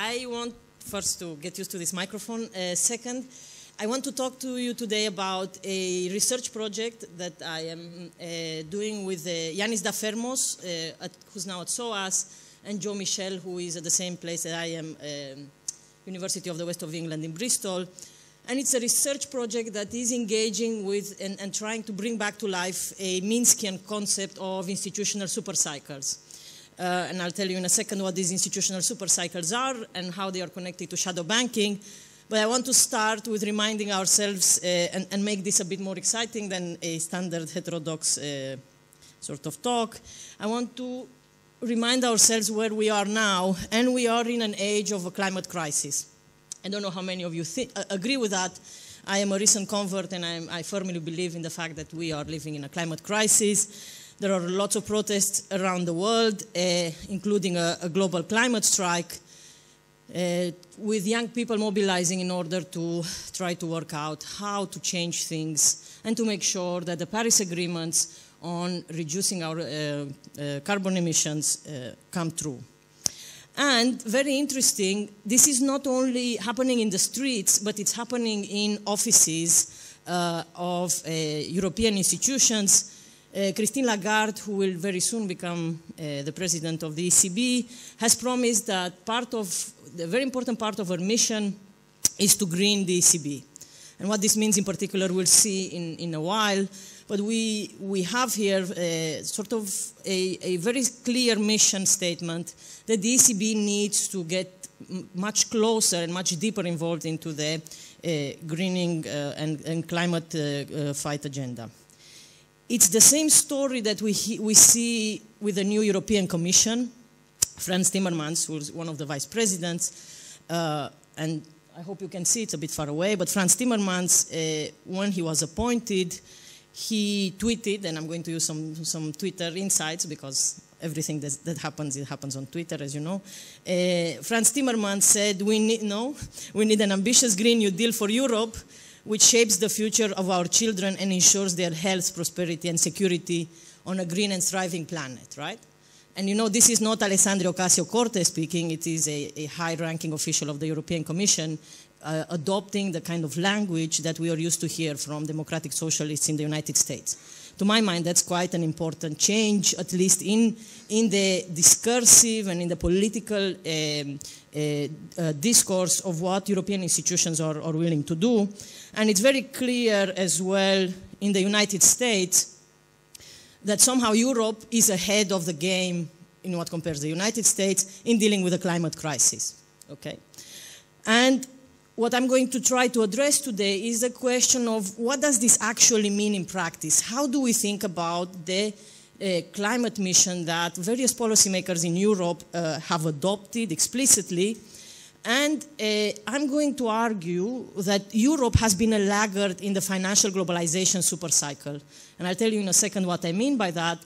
I want first to get used to this microphone. Uh, second, I want to talk to you today about a research project that I am uh, doing with uh, Dafermos, uh, at, who's now at SOAS, and Jo Michell, who is at the same place that I am, um, University of the West of England in Bristol. And it's a research project that is engaging with and, and trying to bring back to life a Minskian concept of institutional supercycles. Uh, and I'll tell you in a second what these institutional supercycles are and how they are connected to shadow banking. But I want to start with reminding ourselves uh, and, and, make this a bit more exciting than a standard heterodox uh, sort of talk. I want to remind ourselves where we are now, and we are in an age of a climate crisis. I don't know how many of you uh, agree with that. I am a recent convert, and I'm, I firmly believe in the fact that we are living in a climate crisis. There are lots of protests around the world, uh, including a, a global climate strike uh, with young people mobilizing in order to try to work out how to change things and to make sure that the Paris agreements on reducing our uh, uh, carbon emissions uh, come true. And very interesting, this is not only happening in the streets, but it's happening in offices uh, of European institutions uh, Christine Lagarde, who will very soon become uh, the president of the ECB, has promised that part of the very important part of her mission is to green the ECB. And what this means in particular, we'll see in, in a while. But we, we have here uh, sort of a, a very clear mission statement that the ECB needs to get much closer and much deeper involved into the uh, greening uh, and, and, climate uh, fight agenda. It's the same story that we, we see with the new European Commission. Frans Timmermans, who's one of the vice presidents, uh, and I hope you can see it's a bit far away, but Frans Timmermans, uh, when he was appointed, he tweeted, and I'm going to use some, some Twitter insights because everything that, that happens, it happens on Twitter, as you know. Uh, Frans Timmermans said, we need, no, we need an ambitious Green New Deal for Europe which shapes the future of our children and ensures their health, prosperity, and security on a green and thriving planet, right? And you know, this is not Alessandro Ocasio-Cortez speaking, it is a, a high-ranking official of the European Commission uh, adopting the kind of language that we are used to hear from democratic socialists in the United States. To my mind, that's quite an important change, at least in, in the discursive and in the political um, uh, uh, discourse of what European institutions are, are willing to do. And it's very clear as well in the United States that somehow Europe is ahead of the game in what compares the United States in dealing with the climate crisis. Okay? And what I'm going to try to address today is the question of what does this actually mean in practice? How do we think about the uh, climate mission that various policymakers in Europe uh, have adopted explicitly and uh, I'm going to argue that Europe has been a laggard in the financial globalization supercycle. And I'll tell you in a second what I mean by that.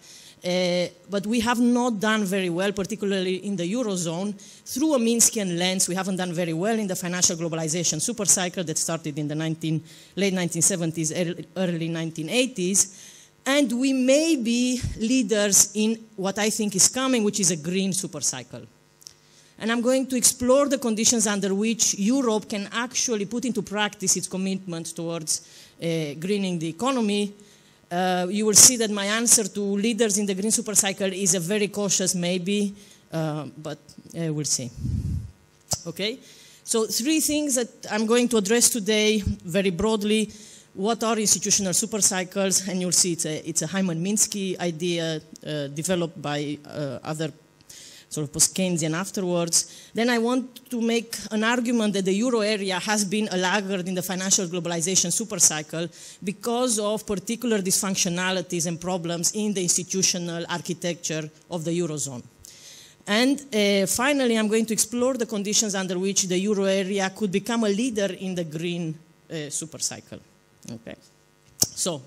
Uh, but we have not done very well, particularly in the Eurozone. Through a Minskian lens, we haven't done very well in the financial globalization supercycle that started in the 19, late 1970s, early, early 1980s. And we may be leaders in what I think is coming, which is a green supercycle. And I'm going to explore the conditions under which Europe can actually put into practice its commitment towards uh, greening the economy. Uh, you will see that my answer to leaders in the green supercycle is a very cautious maybe, uh, but uh, we'll see. Okay? So three things that I'm going to address today very broadly. What are institutional supercycles? And you'll see it's a, it's a Hyman Minsky idea uh, developed by uh, other sort of post-Keynesian afterwards. Then I want to make an argument that the euro area has been a laggard in the financial globalization supercycle because of particular dysfunctionalities and problems in the institutional architecture of the eurozone. And uh, finally, I'm going to explore the conditions under which the euro area could become a leader in the green uh, supercycle. Okay. So,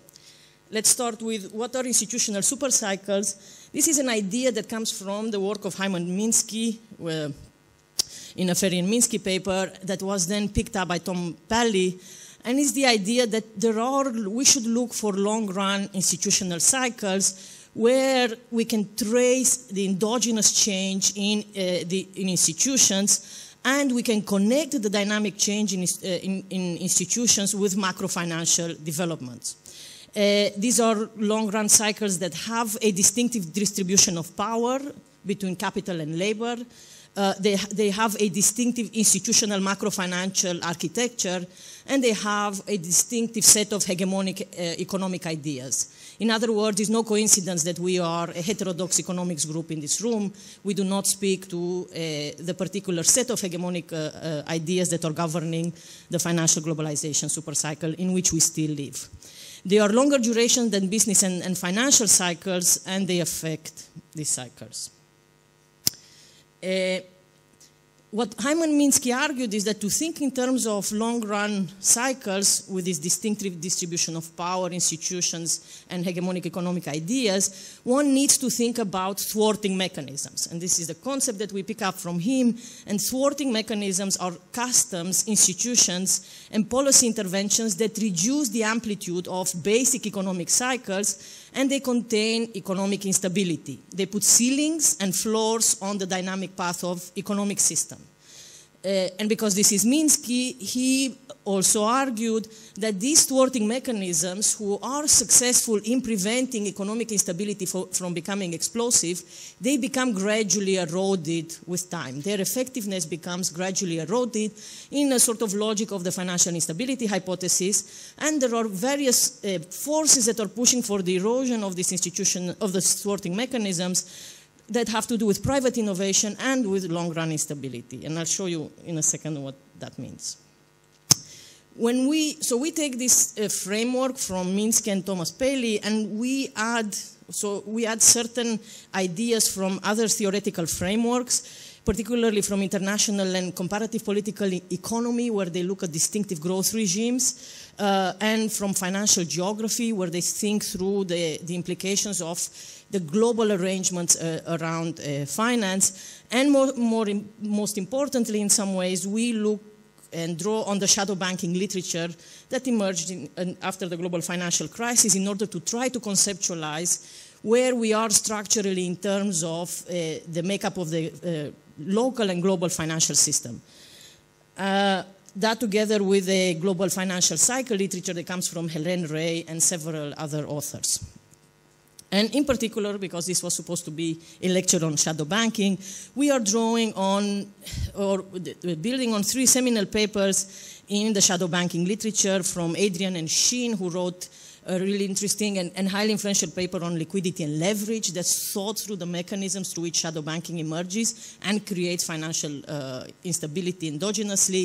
let's start with what are institutional supercycles this is an idea that comes from the work of Hyman Minsky in a Ferri Minsky paper that was then picked up by Tom Palley. And it's the idea that there are, we should look for long-run institutional cycles where we can trace the endogenous change in, uh, the, in institutions and we can connect the dynamic change in, uh, in, in institutions with macro-financial developments. Uh, these are long-run cycles that have a distinctive distribution of power between capital and labor. Uh, they, they have a distinctive institutional macro-financial architecture, and they have a distinctive set of hegemonic uh, economic ideas. In other words, it's no coincidence that we are a heterodox economics group in this room. We do not speak to uh, the particular set of hegemonic uh, ideas that are governing the financial globalization supercycle in which we still live. They are longer duration than business and, and financial cycles, and they affect these cycles. Uh, what Hyman Minsky argued is that to think in terms of long-run cycles with this distinctive distribution of power, institutions, and hegemonic economic ideas, one needs to think about thwarting mechanisms. And this is the concept that we pick up from him. And thwarting mechanisms are customs, institutions, and policy interventions that reduce the amplitude of basic economic cycles and they contain economic instability. They put ceilings and floors on the dynamic path of economic system. Uh, and because this is Minsky, he also argued that these thwarting mechanisms who are successful in preventing economic instability for, from becoming explosive, they become gradually eroded with time. Their effectiveness becomes gradually eroded in a sort of logic of the financial instability hypothesis. And there are various uh, forces that are pushing for the erosion of this institution, of the thwarting mechanisms, that have to do with private innovation and with long-run instability. And I'll show you in a second what that means. When we, so we take this uh, framework from Minsky and Thomas Palley and we add, so we add certain ideas from other theoretical frameworks, particularly from international and comparative political economy, where they look at distinctive growth regimes, uh, and from financial geography, where they think through the, the implications of the global arrangements uh, around uh, finance. And more, more most importantly, in some ways, we look and draw on the shadow banking literature that emerged in, in, after the global financial crisis in order to try to conceptualize where we are structurally in terms of uh, the makeup of the uh, local and global financial system. Uh, that together with the global financial cycle literature that comes from Hélène Rey and several other authors. And in particular, because this was supposed to be a lecture on shadow banking, we are drawing on or building on three seminal papers in the shadow banking literature from Adrian and Shin, who wrote a really interesting and, and, highly influential paper on liquidity and leverage that thought through the mechanisms through which shadow banking emerges and creates financial uh, instability endogenously.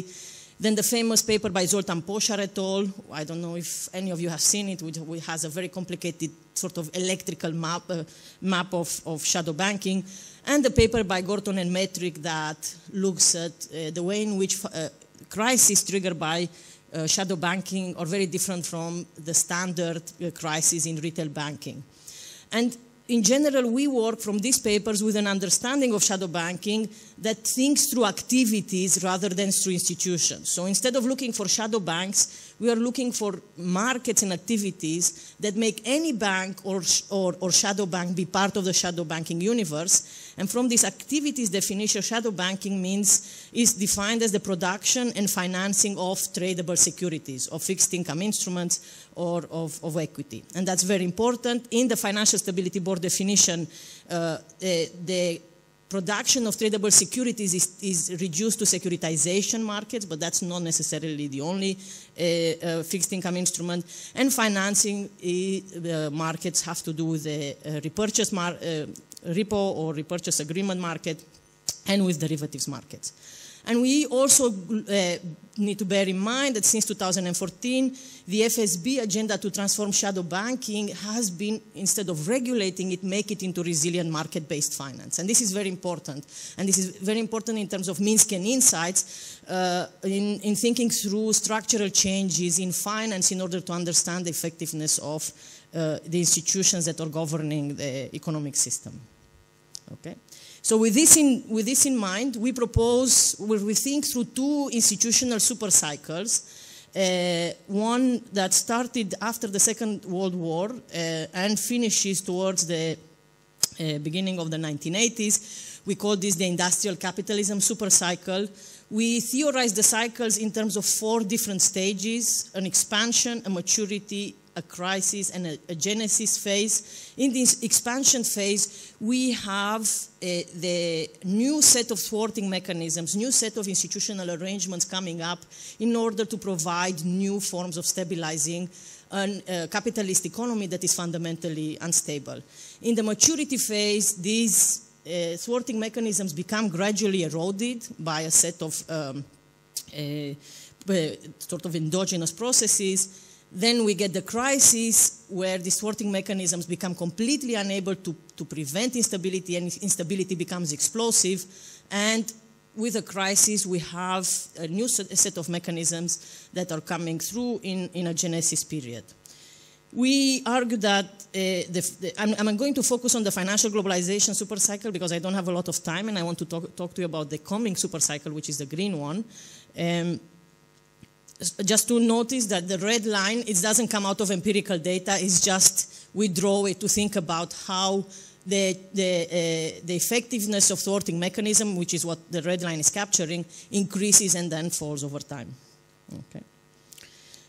Then the famous paper by Zoltan Pozsar et al. I don't know if any of you have seen it, which, has a very complicated sort of electrical map, uh, map of, of, shadow banking. And the paper by Gorton and Metrick that looks at uh, the way in which uh, crises triggered by uh, shadow banking are very different from the standard uh, crisis in retail banking. And in general, we work from these papers with an understanding of shadow banking that thinks through activities rather than through institutions. So instead of looking for shadow banks, we are looking for markets and activities that make any bank or, or, or, shadow bank be part of the shadow banking universe. And from this activities definition, shadow banking means is defined as the production and financing of tradable securities, of fixed income instruments, or of, of equity. And that's very important. In the Financial Stability Board definition, uh, the, the production of tradable securities is, is, reduced to securitization markets, but that's not necessarily the only uh, uh, fixed income instrument. And financing uh, markets have to do with the uh, repurchase uh, repo or repurchase agreement market and with derivatives markets. And we also uh, need to bear in mind that since 2014, the FSB agenda to transform shadow banking has been, instead of regulating it, make it into resilient market-based finance. And this is very important. And this is very important in terms of Minsky and insights uh, in, in thinking through structural changes in finance in order to understand the effectiveness of uh, the institutions that are governing the economic system. Okay? So with this, in, with this in mind, we propose, we think through two institutional super cycles, uh, one that started after the Second World War uh, and finishes towards the uh, beginning of the 1980s. We call this the industrial capitalism super cycle, we theorize the cycles in terms of four different stages, an expansion, a maturity, a crisis, and a, a genesis phase. In this expansion phase, we have uh, the new set of thwarting mechanisms, new set of institutional arrangements coming up in order to provide new forms of stabilizing a uh, capitalist economy that is fundamentally unstable. In the maturity phase, these uh, thwarting mechanisms become gradually eroded by a set of um, uh, sort of endogenous processes. Then we get the crisis where the mechanisms become completely unable to, to prevent instability and instability becomes explosive. And with a crisis, we have a new set of mechanisms that are coming through in, in a genesis period. We argue that uh, the, the, I'm, I'm, going to focus on the financial globalization supercycle because I don't have a lot of time and I want to talk, talk to you about the coming supercycle, which is the green one. Um, just to notice that the red line, it doesn't come out of empirical data, it's just we draw it to think about how the, the, uh, the effectiveness of thwarting mechanism, which is what the red line is capturing, increases and then falls over time. Okay.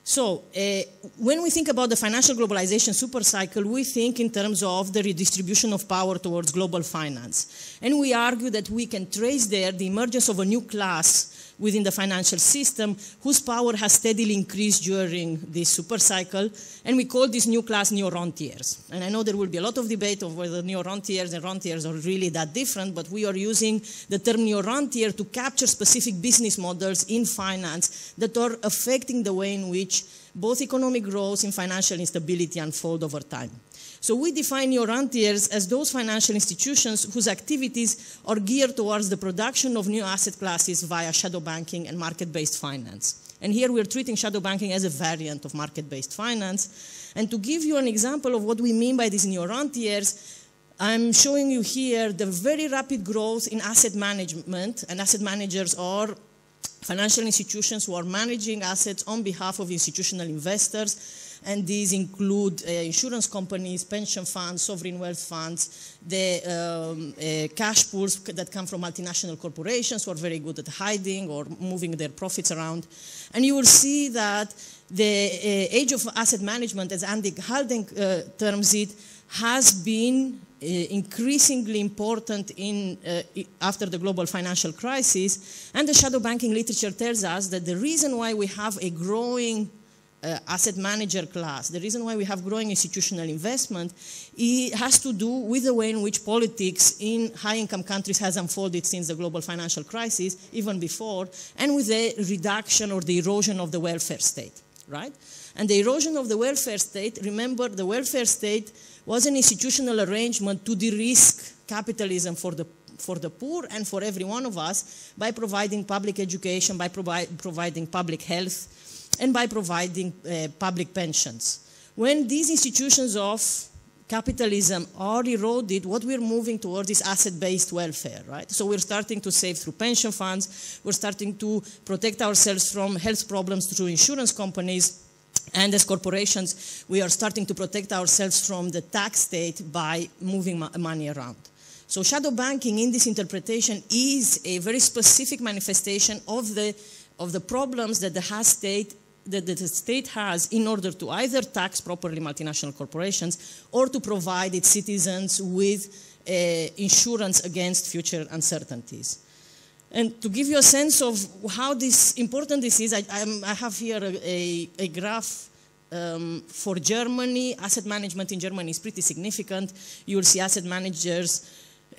So uh, when we think about the financial globalization supercycle, we think in terms of the redistribution of power towards global finance. And we argue that we can trace there the emergence of a new class within the financial system whose power has steadily increased during this super cycle. And we call this new class neo-rentiers. And I know there will be a lot of debate of whether neo-rentiers and rentiers are really that different, but we are using the term neo-rentier to capture specific business models in finance that are affecting the way in which both economic growth and financial instability unfold over time. So we define neo-rentiers as those financial institutions whose activities are geared towards the production of new asset classes via shadow banking and market-based finance. And here we're treating shadow banking as a variant of market-based finance. And to give you an example of what we mean by these neo-rentiers, I'm showing you here the very rapid growth in asset management, and asset managers are financial institutions who are managing assets on behalf of institutional investors and these include uh, insurance companies, pension funds, sovereign wealth funds, the um, uh, cash pools that come from multinational corporations who are very good at hiding or moving their profits around. And you will see that the uh, age of asset management, as Andy Haldane uh, terms it, has been uh, increasingly important in, uh, after the global financial crisis. And the shadow banking literature tells us that the reason why we have a growing uh, asset manager class, the reason why we have growing institutional investment, it has to do with the way in which politics in high-income countries has unfolded since the global financial crisis, even before, and with the reduction or the erosion of the welfare state, right? And the erosion of the welfare state, remember, the welfare state was an institutional arrangement to de-risk capitalism for the for the poor and for every one of us by providing public education, by provi providing public health, and by providing uh, public pensions. When these institutions of capitalism are eroded, what we're moving towards is asset-based welfare, right? So we're starting to save through pension funds, we're starting to protect ourselves from health problems through insurance companies, and as corporations, we are starting to protect ourselves from the tax state by moving money around. So shadow banking in this interpretation is a very specific manifestation of the, of the problems that the has state that the state has in order to either tax properly multinational corporations or to provide its citizens with uh, insurance against future uncertainties. And to give you a sense of how this important this is, I, I have here a, a, graph um, for Germany. Asset management in Germany is pretty significant. You will see asset managers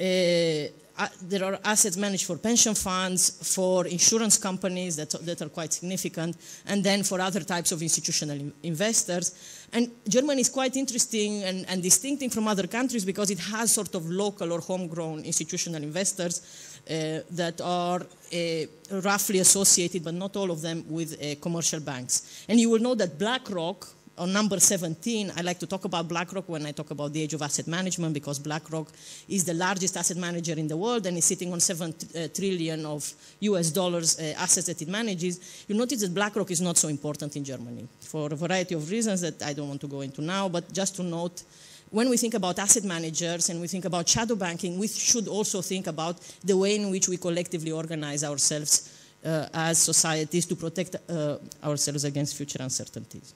uh, uh, there are assets managed for pension funds, for insurance companies that, that are quite significant, and then for other types of institutional in investors. And Germany is quite interesting and, and from other countries because it has sort of local or homegrown institutional investors uh, that are uh, roughly associated, but not all of them, with uh, commercial banks. And you will know that BlackRock, on number 17, I like to talk about BlackRock when I talk about the age of asset management because BlackRock is the largest asset manager in the world and is sitting on 7 uh, trillion of US dollars uh, assets that it manages. You notice that BlackRock is not so important in Germany for a variety of reasons that I don't want to go into now, but just to note, when we think about asset managers and we think about shadow banking, we should also think about the way in which we collectively organize ourselves uh, as societies to protect uh, ourselves against future uncertainties.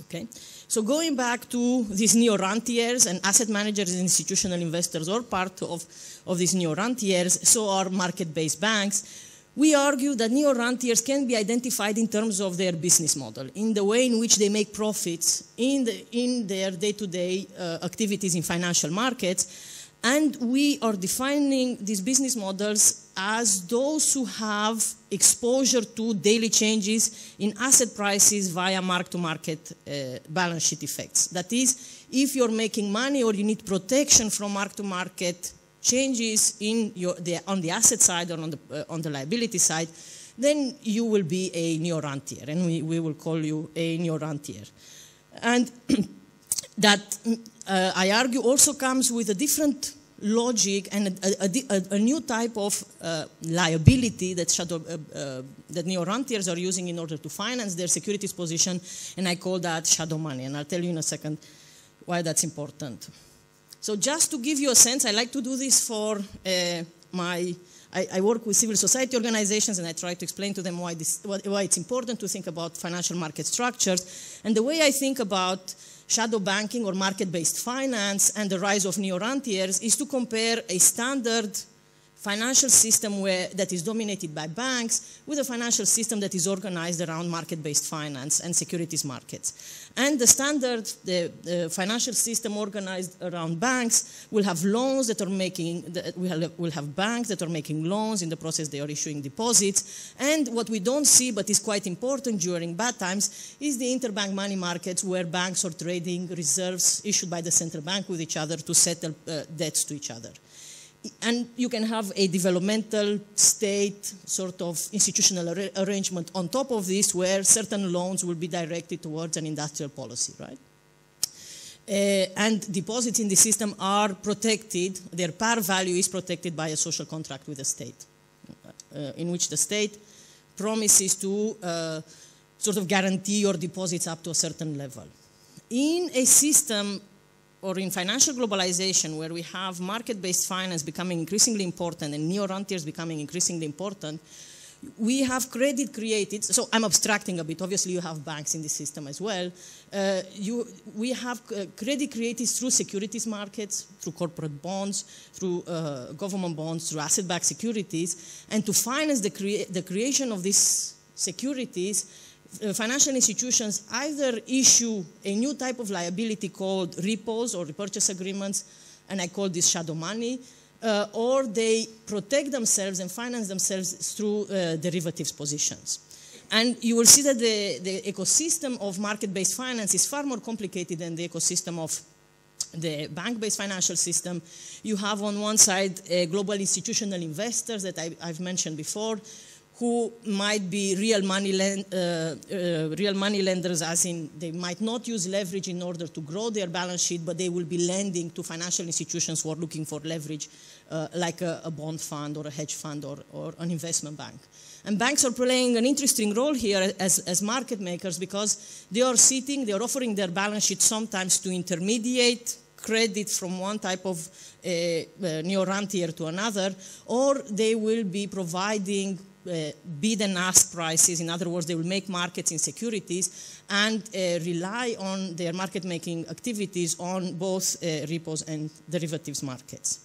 Okay, so going back to these neo-rentiers and asset managers and institutional investors are part of, of these neo-rentiers, so are market-based banks. We argue that neo-rentiers can be identified in terms of their business model, in the way in which they make profits in, the, in their day-to-day uh, activities in financial markets, and we are defining these business models as those who have exposure to daily changes in asset prices via mark-to-market uh, balance sheet effects. That is, if you're making money or you need protection from mark-to-market changes in your, the, on the asset side or on the, uh, on the liability side, then you will be a neo-rentier, and we, we will call you a neo-rentier. And that uh, I argue also comes with a different logic and a, a, a, new type of uh, liability that, shadow, uh, uh, that neo-rentiers are using in order to finance their securities position, and I call that shadow money. And I'll tell you in a second why that's important. So just to give you a sense, I like to do this for uh, my I, work with civil society organizations and I try to explain to them why, this, why it's important to think about financial market structures. And the way I think about shadow banking or market-based finance and the rise of neo-rentiers is to compare a standard financial system where, that is dominated by banks with a financial system that is organized around market-based finance and securities markets. And the standard, the, the, financial system organized around banks will have loans that are making, that will, have, will have banks that are making loans. In the process, they are issuing deposits. And what we don't see, but is quite important during bad times, is the interbank money markets where banks are trading reserves issued by the central bank with each other to settle uh, debts to each other and you can have a developmental state sort of institutional ar arrangement on top of this where certain loans will be directed towards an industrial policy, right? Uh, and deposits in the system are protected, their par value is protected by a social contract with the state, uh, in which the state promises to uh, sort of guarantee your deposits up to a certain level. In a system or in financial globalization, where we have market-based finance becoming increasingly important and neo-rentiers becoming increasingly important, we have credit created, so I'm abstracting a bit, obviously you have banks in the system as well. Uh, you, we have uh, credit created through securities markets, through corporate bonds, through uh, government bonds, through asset-backed securities, and to finance the, crea the creation of these securities, financial institutions either issue a new type of liability called repos or repurchase agreements, and I call this shadow money, uh, or they protect themselves and finance themselves through uh, derivatives positions. And you will see that the, the ecosystem of market-based finance is far more complicated than the ecosystem of the bank-based financial system. You have on one side uh, global institutional investors that I, have mentioned before, who might be real money, uh, uh, real money lenders, as in they might not use leverage in order to grow their balance sheet, but they will be lending to financial institutions who are looking for leverage, uh, like a, a, bond fund or a hedge fund or, or, an investment bank. And banks are playing an interesting role here as, as market makers because they are sitting, they are offering their balance sheet sometimes to intermediate credit from one type of uh, uh, neo-rentier to another, or they will be providing bid and ask prices. In other words, they will make markets in securities and uh, rely on their market making activities on both uh, repos and derivatives markets.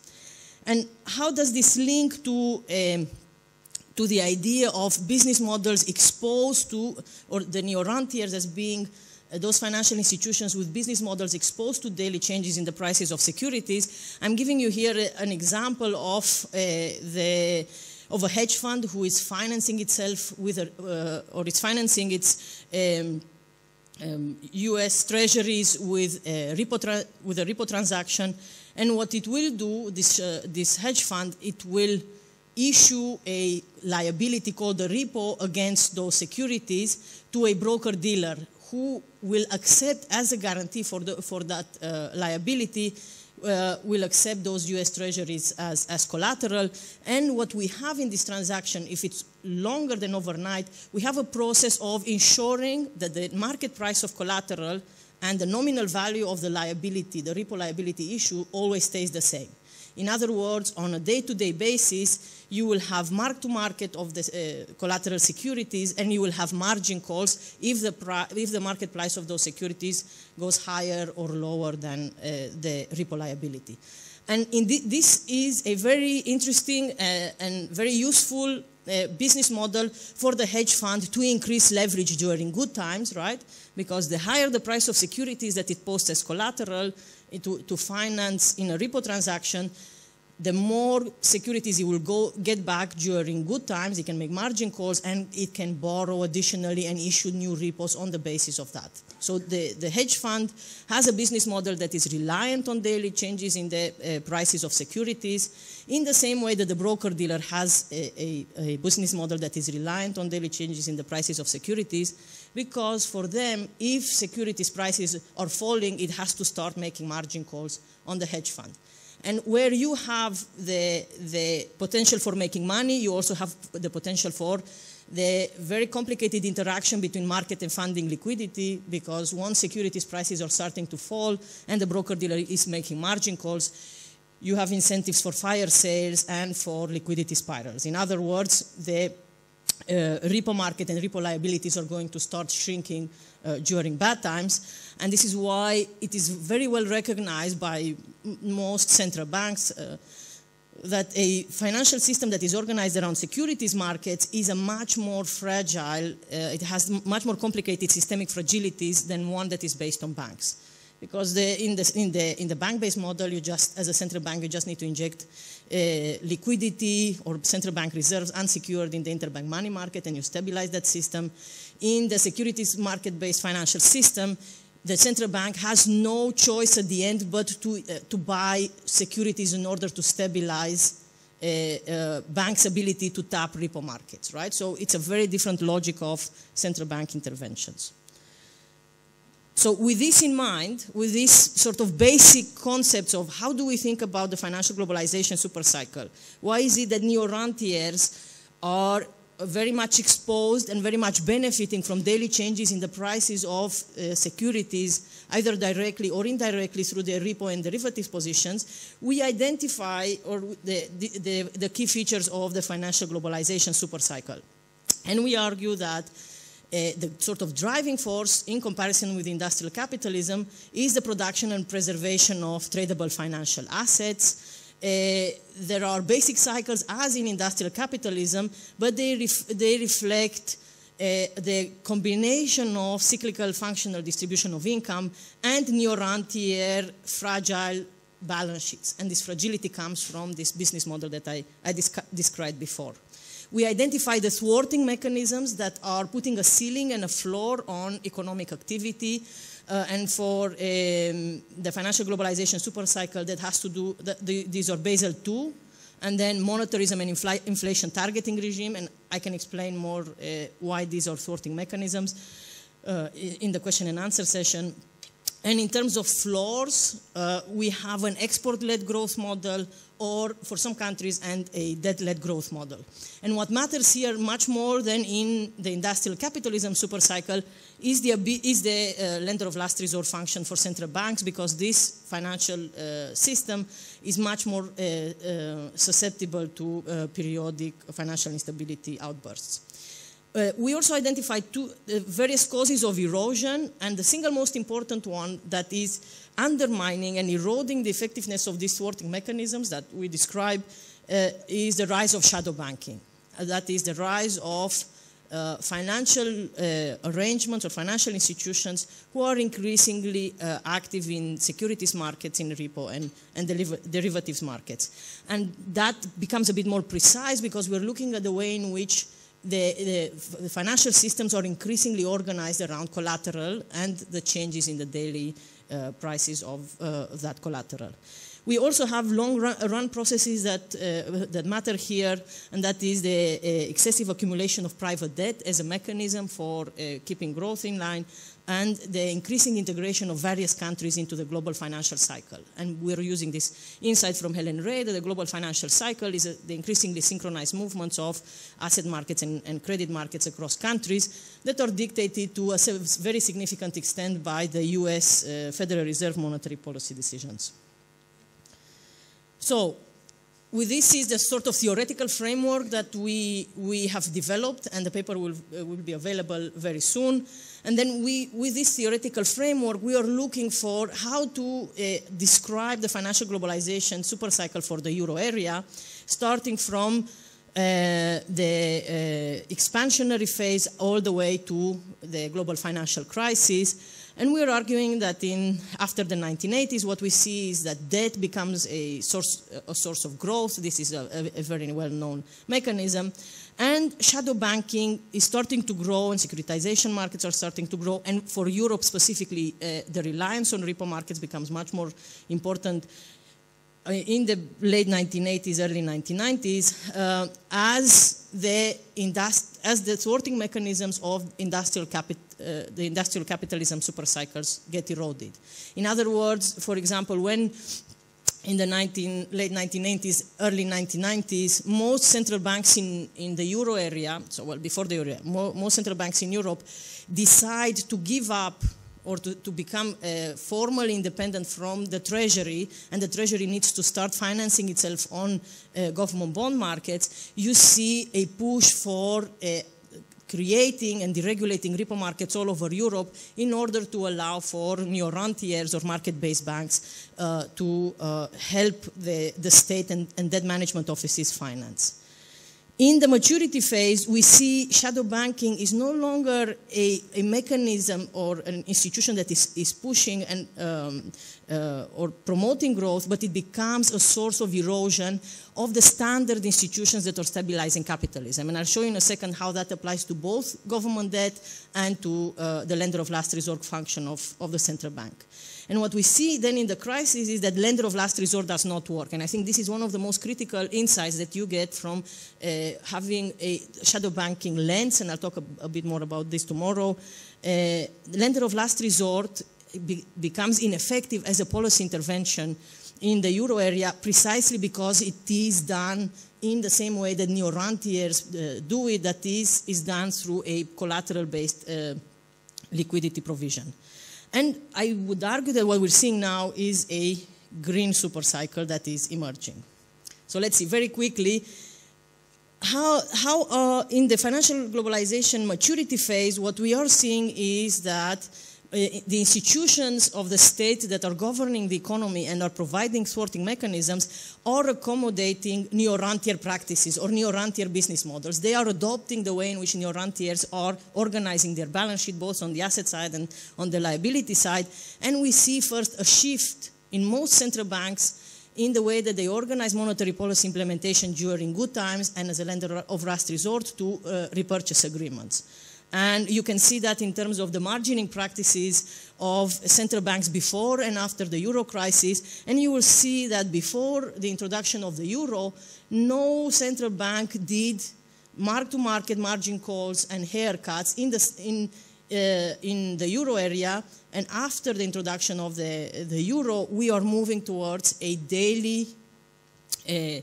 And how does this link to um, to the idea of business models exposed to, or the neo-rentiers as being uh, those financial institutions with business models exposed to daily changes in the prices of securities. I'm giving you here an example of uh, the of a hedge fund who is financing itself with a, uh, or is financing its um, um, U.S. treasuries with a, repo with a repo transaction. And what it will do, this, uh, this hedge fund, it will issue a liability called a repo against those securities to a broker dealer who will accept as a guarantee for, the, for that uh, liability uh, will accept those US treasuries as, as collateral. And what we have in this transaction, if it's longer than overnight, we have a process of ensuring that the market price of collateral and the nominal value of the liability, the repo liability issue, always stays the same. In other words, on a day-to-day -day basis, you will have mark-to-market of the uh, collateral securities and you will have margin calls if the, if the market price of those securities goes higher or lower than uh, the repo liability. And th this is a very interesting uh, and very useful business model for the hedge fund to increase leverage during good times, right? Because the higher the price of securities that it posts as collateral, to, to finance in a repo transaction, the more securities it will go get back during good times, it can make margin calls and it can borrow additionally and issue new repos on the basis of that. So the, the hedge fund has a business model that is reliant on daily changes in the uh, prices of securities in the same way that the broker dealer has a, a, a business model that is reliant on daily changes in the prices of securities because for them, if securities prices are falling, it has to start making margin calls on the hedge fund. And where you have the, the potential for making money, you also have the potential for the very complicated interaction between market and funding liquidity because once securities prices are starting to fall and the broker dealer is making margin calls, you have incentives for fire sales and for liquidity spirals. In other words, the uh, repo market and repo liabilities are going to start shrinking uh, during bad times. And this is why it is very well recognized by most central banks uh, that a financial system that is organized around securities markets is a much more fragile, uh, it has much more complicated systemic fragilities than one that is based on banks. Because the, in, the, in, the, in the bank-based model, you just, as a central bank, you just need to inject uh, liquidity or central bank reserves unsecured in the interbank money market and you stabilize that system. In the securities market-based financial system, the central bank has no choice at the end but to, uh, to buy securities in order to stabilize uh, uh, bank's ability to tap repo markets, right? So it's a very different logic of central bank interventions. So with this in mind, with these sort of basic concepts of how do we think about the financial globalization supercycle, why is it that neo-rentiers are very much exposed and very much benefiting from daily changes in the prices of uh, securities, either directly or indirectly through their repo and derivatives positions, we identify or the, the, the key features of the financial globalization supercycle. And we argue that the sort of driving force in comparison with industrial capitalism is the production and preservation of tradable financial assets. Uh, there are basic cycles as in industrial capitalism, but they, ref they reflect uh, the combination of cyclical functional distribution of income and neo-rentier fragile balance sheets. And this fragility comes from this business model that I, I described before. We identify the thwarting mechanisms that are putting a ceiling and a floor on economic activity. Uh, and for um, the financial globalization supercycle that has to do, the, the, these are Basel II, and then monetarism and infl inflation targeting regime, and I can explain more uh, why these are thwarting mechanisms uh, in the question and answer session. And in terms of floors, uh, we have an export-led growth model or for some countries and a debt-led growth model. And what matters here much more than in the industrial capitalism supercycle is the, is the uh, lender of last resort function for central banks because this financial uh, system is much more uh, uh susceptible to uh, periodic financial instability outbursts. Uh, we also identified two uh, various causes of erosion, and the single most important one that is undermining and eroding the effectiveness of these thwarting mechanisms that we describe uh, is the rise of shadow banking. Uh, that is the rise of uh, financial uh, arrangements or financial institutions who are increasingly active in securities markets, in repo and, and derivatives markets. And that becomes a bit more precise because we're looking at the way in which the, the, the, financial systems are increasingly organized around collateral and the changes in the daily uh, prices of uh, that collateral. We also have long run, processes that, uh, that matter here, and that is the uh, excessive accumulation of private debt as a mechanism for uh, keeping growth in line, and the increasing integration of various countries into the global financial cycle. And we're using this insight from Helen Rey that the global financial cycle is a, the increasingly synchronized movements of asset markets and, and, credit markets across countries that are dictated to a very significant extent by the US uh, Federal Reserve monetary policy decisions. So with this is the sort of theoretical framework that we, we have developed, and the paper will, uh, will be available very soon. And then we, with this theoretical framework, we are looking for how to uh, describe the financial globalization supercycle for the euro area, starting from uh, the uh, expansionary phase all the way to the global financial crisis. And we're arguing that in, after the 1980s, what we see is that debt becomes a source, a source of growth. This is a, a, very well-known mechanism. And shadow banking is starting to grow, and securitization markets are starting to grow. And for Europe specifically, uh, the reliance on repo markets becomes much more important uh, in the late 1980s, early 1990s, uh, as the as the thwarting mechanisms of industrial uh, the industrial capitalism supercycles get eroded. In other words, for example, when in the 19, late 1980s, early 1990s, most central banks in, in the euro area, so well before the euro, most central banks in Europe decide to give up or to, to become uh, formally independent from the Treasury, and the Treasury needs to start financing itself on uh, government bond markets, you see a push for uh, creating and deregulating repo markets all over Europe in order to allow for neo-rentiers or market-based banks uh, to uh, help the, the state and, and debt management offices finance. In the maturity phase, we see shadow banking is no longer a, a mechanism or an institution that is, is pushing and, um, uh, or promoting growth, but it becomes a source of erosion of the standard institutions that are stabilizing capitalism. And I'll show you in a second how that applies to both government debt and to uh, the lender of last resort function of, of the central bank. And what we see then in the crisis is that lender of last resort does not work. And I think this is one of the most critical insights that you get from uh, having a shadow banking lens, and I'll talk a, a bit more about this tomorrow. Uh, lender of last resort be, becomes ineffective as a policy intervention in the euro area precisely because it is done in the same way that neo-rentiers uh, do it, that is, is done through a collateral-based uh, liquidity provision. And I would argue that what we're seeing now is a green supercycle that is emerging. So let's see very quickly how, how uh, in the financial globalization maturity phase, what we are seeing is that the institutions of the state that are governing the economy and are providing thwarting mechanisms are accommodating neo-rentier practices or neo-rentier business models. They are adopting the way in which neo-rentiers are organizing their balance sheet, both on the asset side and on the liability side. And we see first a shift in most central banks in the way that they organize monetary policy implementation during good times and as a lender of last resort to uh, repurchase agreements. And you can see that in terms of the margining practices of central banks before and after the euro crisis. And you will see that before the introduction of the euro, no central bank did mark-to-market margin calls and haircuts in the, in, uh, in the euro area. And after the introduction of the, the euro, we are moving towards a daily uh,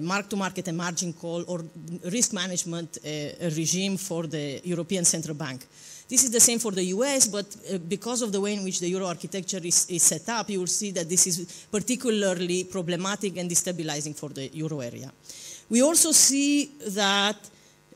mark-to-market and margin call or risk management uh, regime for the European Central Bank. This is the same for the US, but uh, because of the way in which the euro architecture is, is, set up, you will see that this is particularly problematic and destabilizing for the euro area. We also see that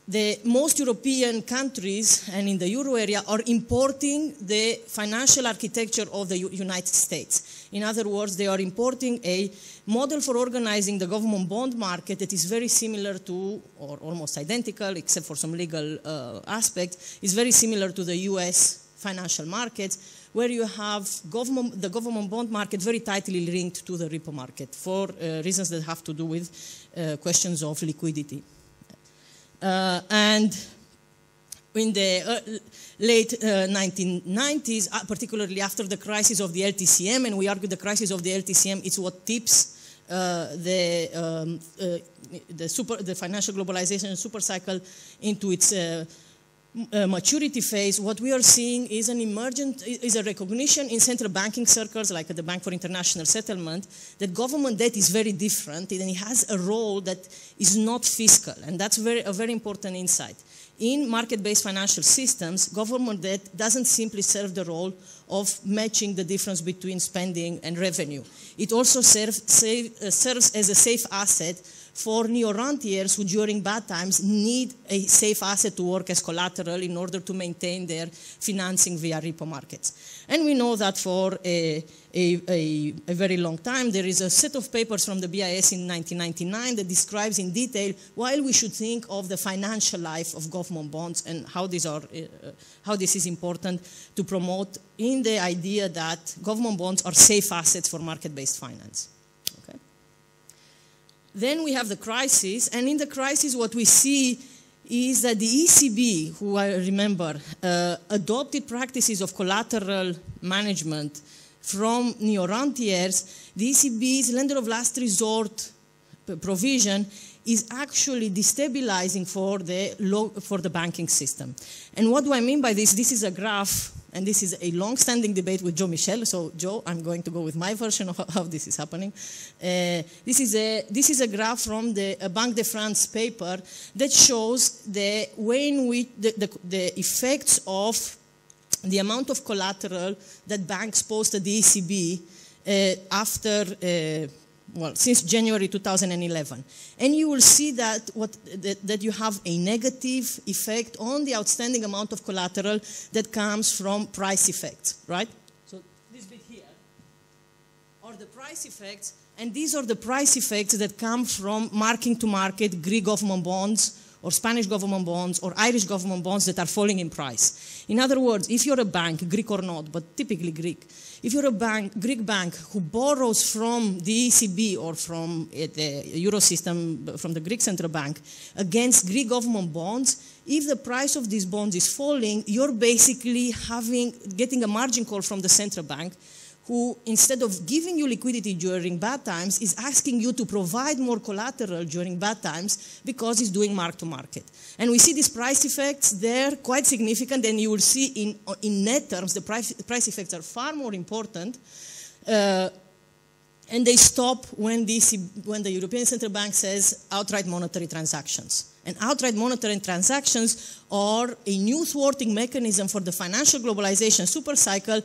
the most European countries and in the euro area are importing the financial architecture of the U United States. In other words, they are importing a model for organizing the government bond market that is very similar to, or almost identical, except for some legal uh, aspects, is very similar to the US financial markets, where you have government, the government bond market very tightly linked to the repo market for uh, reasons that have to do with uh, questions of liquidity. Uh, and in the uh, late uh, 1990s, uh, particularly after the crisis of the LTCM, and we argue the crisis of the LTCM is what tips uh, the, um, uh, the, super, the, financial globalization super cycle into its uh, maturity phase, what we are seeing is an emergent, is a recognition in central banking circles, like at the Bank for International Settlement, that government debt is very different and it has a role that is not fiscal. And that's very, a very important insight. In market-based financial systems, government debt doesn't simply serve the role of matching the difference between spending and revenue. It also serve, save, uh, serves as a safe asset for neo-rentiers who during bad times need a safe asset to work as collateral in order to maintain their financing via repo markets. And we know that for a, a, a, a, very long time, there is a set of papers from the BIS in 1999 that describes in detail why we should think of the financial life of government bonds and how, these are, uh, how this is important to promote in the idea that government bonds are safe assets for market-based finance. Then we have the crisis, and in the crisis, what we see is that the ECB, who I remember, uh, adopted practices of collateral management from neo-rentiers. The ECB's lender of last resort provision is actually destabilizing for the, for the banking system. And what do I mean by this? This is a graph and this is a long-standing debate with Jo Michell. So, Jo, I'm going to go with my version of how this is happening. Uh, this, is a, this is a graph from the Banque de France paper that shows the way in which the, the, the effects of the amount of collateral that banks post at the ECB uh, after uh, well, since January 2011. And you will see that, what, that, that, you have a negative effect on the outstanding amount of collateral that comes from price effects, right? So this bit here are the price effects, and these are the price effects that come from marking to market government bonds or Spanish government bonds or Irish government bonds that are falling in price. In other words, if you're a bank, Greek or not, but typically Greek, if you're a bank, Greek bank who borrows from the ECB or from uh, the Eurosystem, from the Greek central bank, against Greek government bonds, if the price of these bonds is falling, you're basically having, getting a margin call from the central bank who, instead of giving you liquidity during bad times, is asking you to provide more collateral during bad times because it's doing mark to market. And we see these price effects there quite significant, and you will see in, in net terms the price, price effects are far more important. Uh, and they stop when, when the European Central Bank says outright monetary transactions. And outright monetary transactions are a new thwarting mechanism for the financial globalization supercycle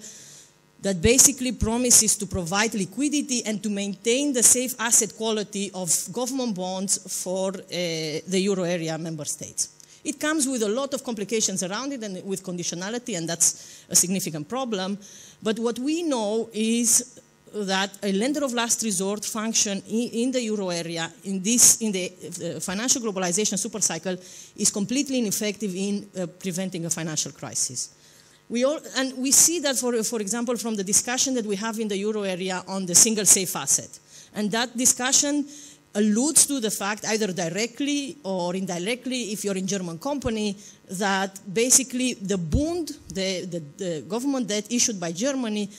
that basically promises to provide liquidity and to maintain the safe asset quality of government bonds for uh, the euro area member states. It comes with a lot of complications around it and with conditionality, and that's a significant problem. But what we know is that a lender of last resort function in, the euro area, in, this, in the financial globalization supercycle, is completely ineffective in uh, preventing a financial crisis. We all, and we see that, for, for example, from the discussion that we have in the euro area on the single safe asset. And that discussion alludes to the fact, either directly or indirectly, if you're in German company, that basically the Bund, the, the, the government debt issued by Germany,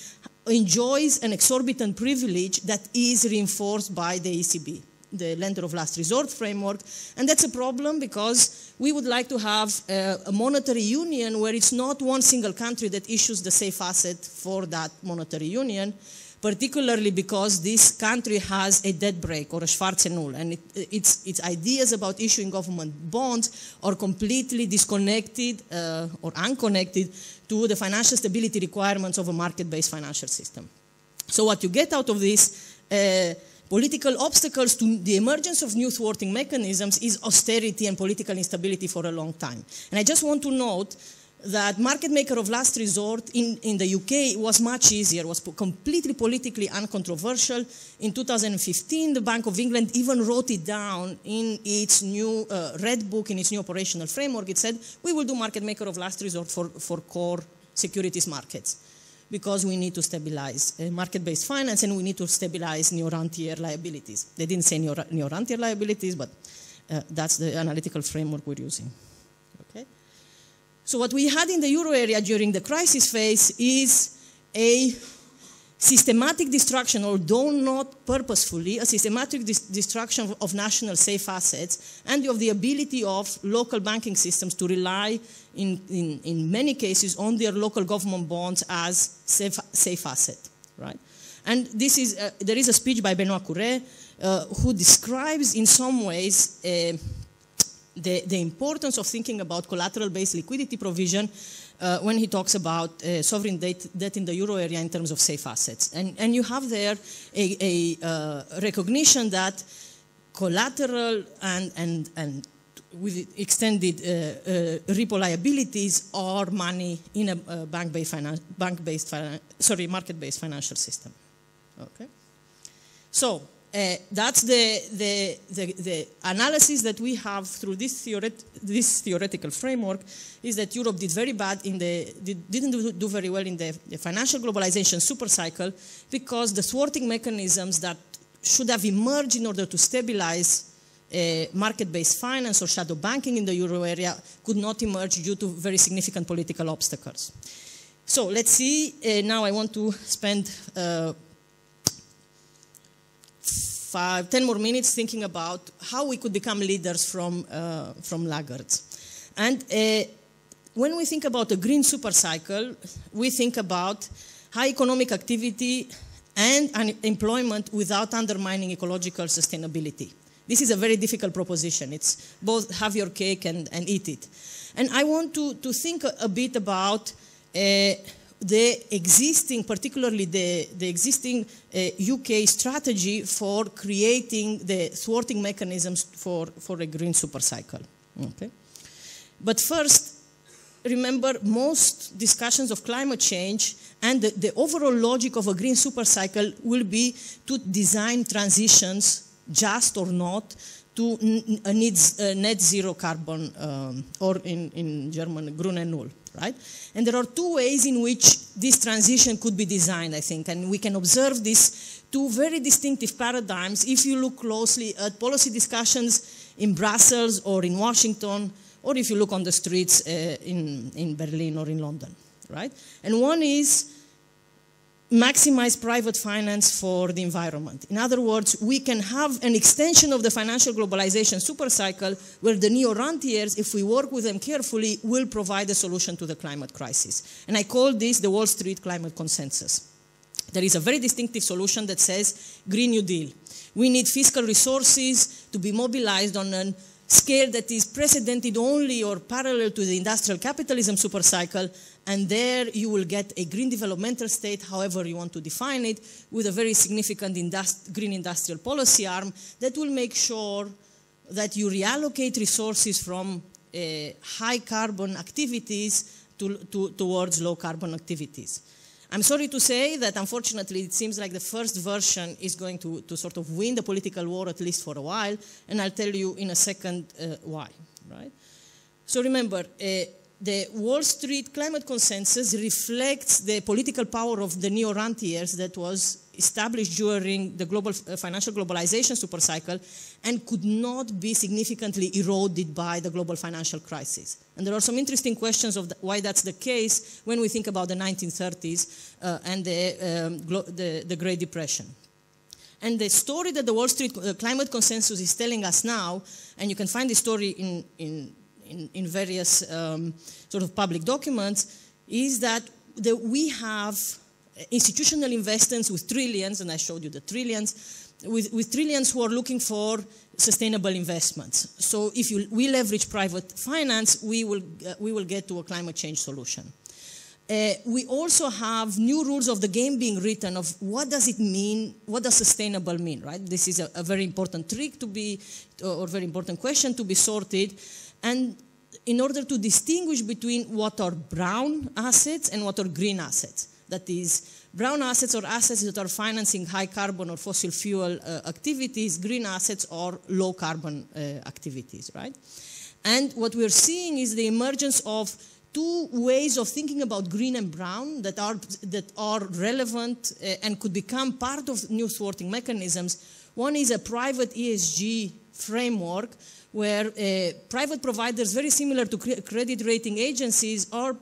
enjoys an exorbitant privilege that is reinforced by the ECB the lender of last resort framework. And that's a problem because we would like to have a, a, monetary union where it's not one single country that issues the safe asset for that monetary union, particularly because this country has a debt brake or a Schwarze Null, and it, its, its ideas about issuing government bonds are completely disconnected uh, or unconnected to the financial stability requirements of a market-based financial system. So what you get out of this uh, Political obstacles to the emergence of new thwarting mechanisms is austerity and political instability for a long time. And I just want to note that market maker of last resort in, in the UK was much easier, was completely politically uncontroversial. In 2015, the Bank of England even wrote it down in its new uh, red book, in its new operational framework. It said, we will do market maker of last resort for, for core securities markets because we need to stabilize uh, market-based finance and we need to stabilize neo-rentier liabilities. They didn't say neo-rentier liabilities, but uh, that's the analytical framework we're using. Okay? So what we had in the euro area during the crisis phase is a systematic destruction, although not purposefully, a systematic destruction of national safe assets and of the ability of local banking systems to rely, in, in, in many cases, on their local government bonds as safe, safe asset, right? And this is, uh, there is a speech by Benoit Cœuré uh, who describes in some ways uh, the, the importance of thinking about collateral-based liquidity provision uh, when he talks about uh, sovereign debt, debt, in the euro area in terms of safe assets. And, and you have there a, a uh, recognition that collateral and, and, and with extended uh, uh, repo liabilities are money in a bank-based, bank-based sorry, market-based financial system. Okay. So uh, that's the, the, the, the, analysis that we have through this, theoret this, theoretical framework is that Europe did very bad in the, did, didn't do, very well in the, the financial globalization supercycle because the thwarting mechanisms that should have emerged in order to stabilize uh, market-based finance or shadow banking in the euro area could not emerge due to very significant political obstacles. So let's see, uh, now I want to spend uh, five, ten more minutes thinking about how we could become leaders from, uh, from laggards. And uh, when we think about a green super cycle, we think about high economic activity and employment without undermining ecological sustainability. This is a very difficult proposition. It's both have your cake and, and eat it. And I want to, to think a, a bit about uh, the existing, particularly the, the existing uh, UK strategy for creating the thwarting mechanisms for, for a green supercycle. Okay? But first, remember most discussions of climate change and the, the overall logic of a green supercycle will be to design transitions, just or not, to a net zero carbon, um, or in, in German, grüne Null right? And there are two ways in which this transition could be designed, I think, and we can observe these two very distinctive paradigms if you look closely at policy discussions in Brussels or in Washington, or if you look on the streets uh, in, in Berlin or in London, right? And one is maximize private finance for the environment. In other words, we can have an extension of the financial globalization supercycle where the neo-rentiers, if we work with them carefully, will provide a solution to the climate crisis. And I call this the Wall Street climate consensus. There is a very distinctive solution that says Green New Deal. We need fiscal resources to be mobilized on a scale that is precedented only or parallel to the industrial capitalism supercycle and there you will get a green developmental state, however you want to define it, with a very significant industri green industrial policy arm that will make sure that you reallocate resources from uh, high carbon activities to, to, towards low carbon activities. I'm sorry to say that unfortunately it seems like the first version is going to, to sort of win the political war at least for a while, and I'll tell you in a second uh, why, right? So remember, uh, the Wall Street climate consensus reflects the political power of the neo-rentiers that was established during the global uh, financial globalization supercycle and could not be significantly eroded by the global financial crisis. And there are some interesting questions of the, why that's the case when we think about the 1930s uh, and the, um, the, the, Great Depression. And the story that the Wall Street uh, climate consensus is telling us now, and you can find the story in, in in, in various um, sort of public documents, is that the, we have institutional investors with trillions, and I showed you the trillions, with, with trillions who are looking for sustainable investments. So if you, we leverage private finance, we will, uh, we will get to a climate change solution. Uh, we also have new rules of the game being written of what does it mean, what does sustainable mean, right? This is a, a very important trick to be, or very important question to be sorted. And in order to distinguish between what are brown assets and what are green assets, that is, brown assets are assets that are financing high carbon or fossil fuel uh, activities, green assets are low carbon uh, activities, right? And what we're seeing is the emergence of two ways of thinking about green and brown that are, that are relevant uh, and could become part of new thwarting mechanisms. One is a private ESG framework where uh, private providers, very similar to cre credit rating agencies, are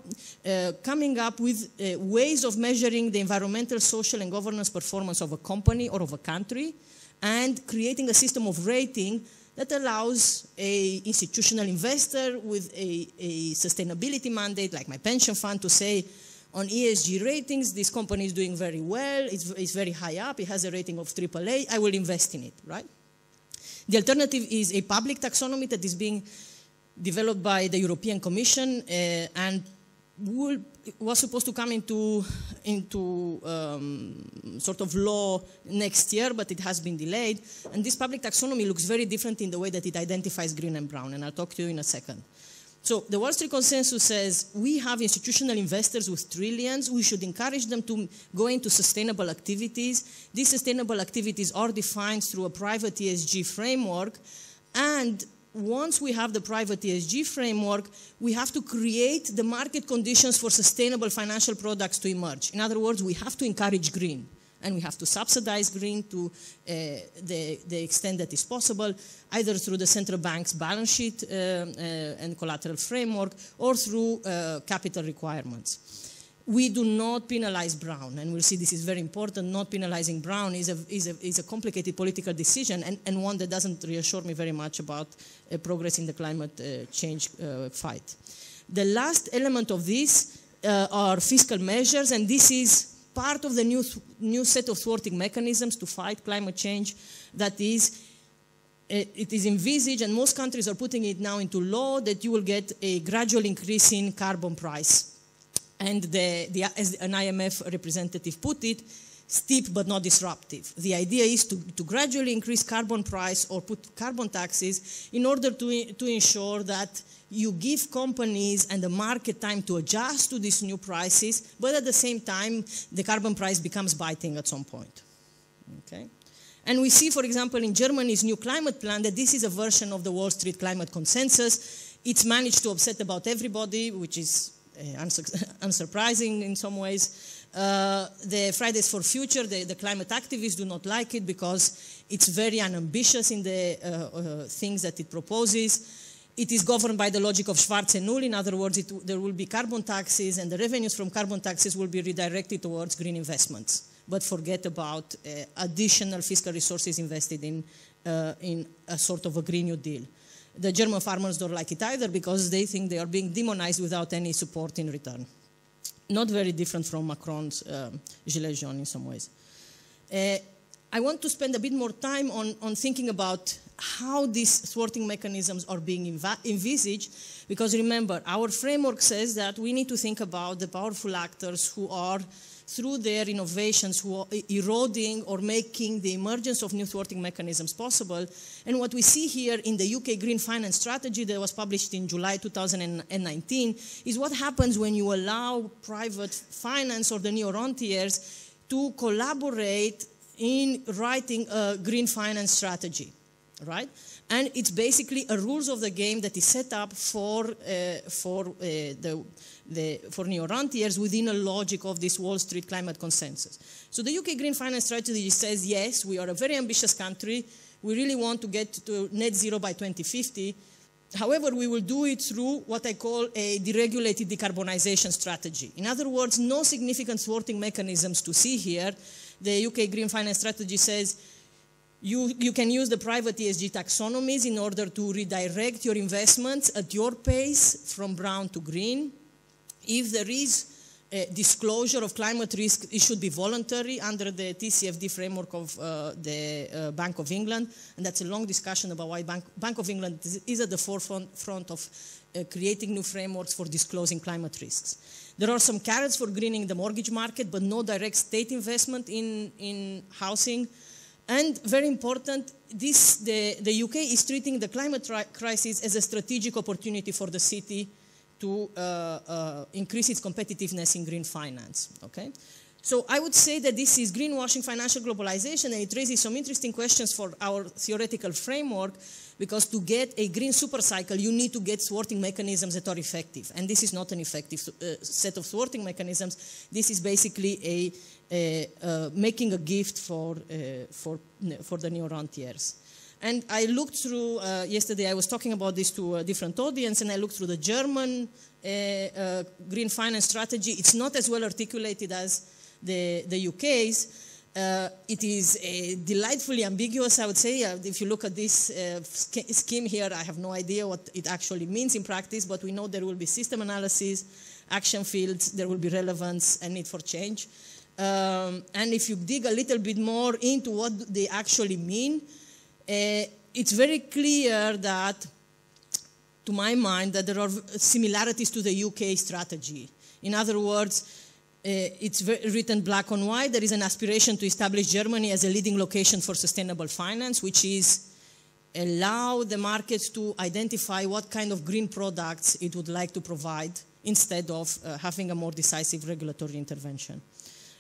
uh, coming up with uh, ways of measuring the environmental, social, and governance performance of a company or of a country, and creating a system of rating that allows a institutional investor with a, a sustainability mandate, like my pension fund, to say, on ESG ratings, this company is doing very well, it's, it's very high up, it has a rating of AAA, I will invest in it, right? The alternative is a public taxonomy that is being developed by the European Commission uh, and will, was supposed to come into, into um, sort of law next year, but it has been delayed. And this public taxonomy looks very different in the way that it identifies green and brown, and I'll talk to you in a second. So the Wall Street consensus says we have institutional investors with trillions. We should encourage them to go into sustainable activities. These sustainable activities are defined through a private ESG framework. And once we have the private ESG framework, we have to create the market conditions for sustainable financial products to emerge. In other words, we have to encourage green and we have to subsidize green to uh, the, the, extent that is possible, either through the central bank's balance sheet uh, uh, and collateral framework or through uh, capital requirements. We do not penalize brown, and we'll see this is very important. Not penalizing brown is a, is a, is a complicated political decision and, and, one that doesn't reassure me very much about uh, progress in the climate uh, change fight. The last element of this are fiscal measures, and this is part of the new, new set of thwarting mechanisms to fight climate change that is eh, it is envisaged, and most countries are putting it now into law, that you will get a gradual increase in carbon price. And the, the, as an IMF representative put it, steep but not disruptive. The idea is to, to gradually increase carbon price or put carbon taxes in order to, to ensure that you give companies and the market time to adjust to these new prices, but at the same time, the carbon price becomes biting at some point. Okay? And we see, for example, in Germany's new climate plan that this is a version of the Wall Street climate consensus. It's managed to upset about everybody, which is uh, unsurprising in some ways. Uh, the Fridays for Future, the, the, climate activists do not like it because it's very unambitious in the uh, uh, things that it proposes. It is governed by the logic of Schwarze Null. In other words, it, there will be carbon taxes, and the revenues from carbon taxes will be redirected towards green investments. But forget about uh, additional fiscal resources invested in, uh, in a sort of a Green New Deal. The German farmers don't like it either because they think they are being demonized without any support in return not very different from Macron's Gilets jaunes in some ways. Uh, I want to spend a bit more time on, on thinking about how these thwarting mechanisms are being envisaged, because remember, our framework says that we need to think about the powerful actors who are through their innovations who are eroding or making the emergence of new thwarting mechanisms possible. And what we see here in the UK Green Finance Strategy that was published in July 2019 is what happens when you allow private finance or the neo-rentiers to collaborate in writing a green finance strategy, right? And it's basically a rules of the game that is set up for, uh, for, uh, the, the, for neo-rentiers within a logic of this Wall Street climate consensus. So the UK Green Finance Strategy says, yes, we are a very ambitious country. We really want to get to net zero by 2050. However, we will do it through what I call a deregulated decarbonization strategy. In other words, no significant thwarting mechanisms to see here. The UK Green Finance Strategy says you, you can use the private ESG taxonomies in order to redirect your investments at your pace from brown to green. If there is a disclosure of climate risk, it should be voluntary under the TCFD framework of uh, the uh, Bank of England. And that's a long discussion about why Bank, Bank of England is at the forefront front of uh, creating new frameworks for disclosing climate risks. There are some carrots for greening the mortgage market, but no direct state investment in, in housing. And very important, this, the, the UK is treating the climate crisis as a strategic opportunity for the city to uh, uh, increase its competitiveness in green finance. Okay? So I would say that this is greenwashing financial globalization, and it raises some interesting questions for our theoretical framework, because to get a green supercycle, you need to get thwarting mechanisms that are effective. And this is not an effective uh, set of thwarting mechanisms. This is basically a making a gift for, uh, for, for the new rentiers. And I looked through, uh, yesterday I was talking about this to a different audience, and I looked through the German uh, uh, green finance strategy. It's not as well articulated as the, the UK's. Uh, it is delightfully ambiguous, I would say. if you look at this scheme here, I have no idea what it actually means in practice, but we know there will be system analysis, action fields, there will be relevance and need for change. Um, and if you dig a little bit more into what they actually mean, uh, it's very clear that to my mind, that there are similarities to the UK strategy. In other words, uh, it's written black on white. There is an aspiration to establish Germany as a leading location for sustainable finance, which is allow the markets to identify what kind of green products it would like to provide instead of uh, having a more decisive regulatory intervention.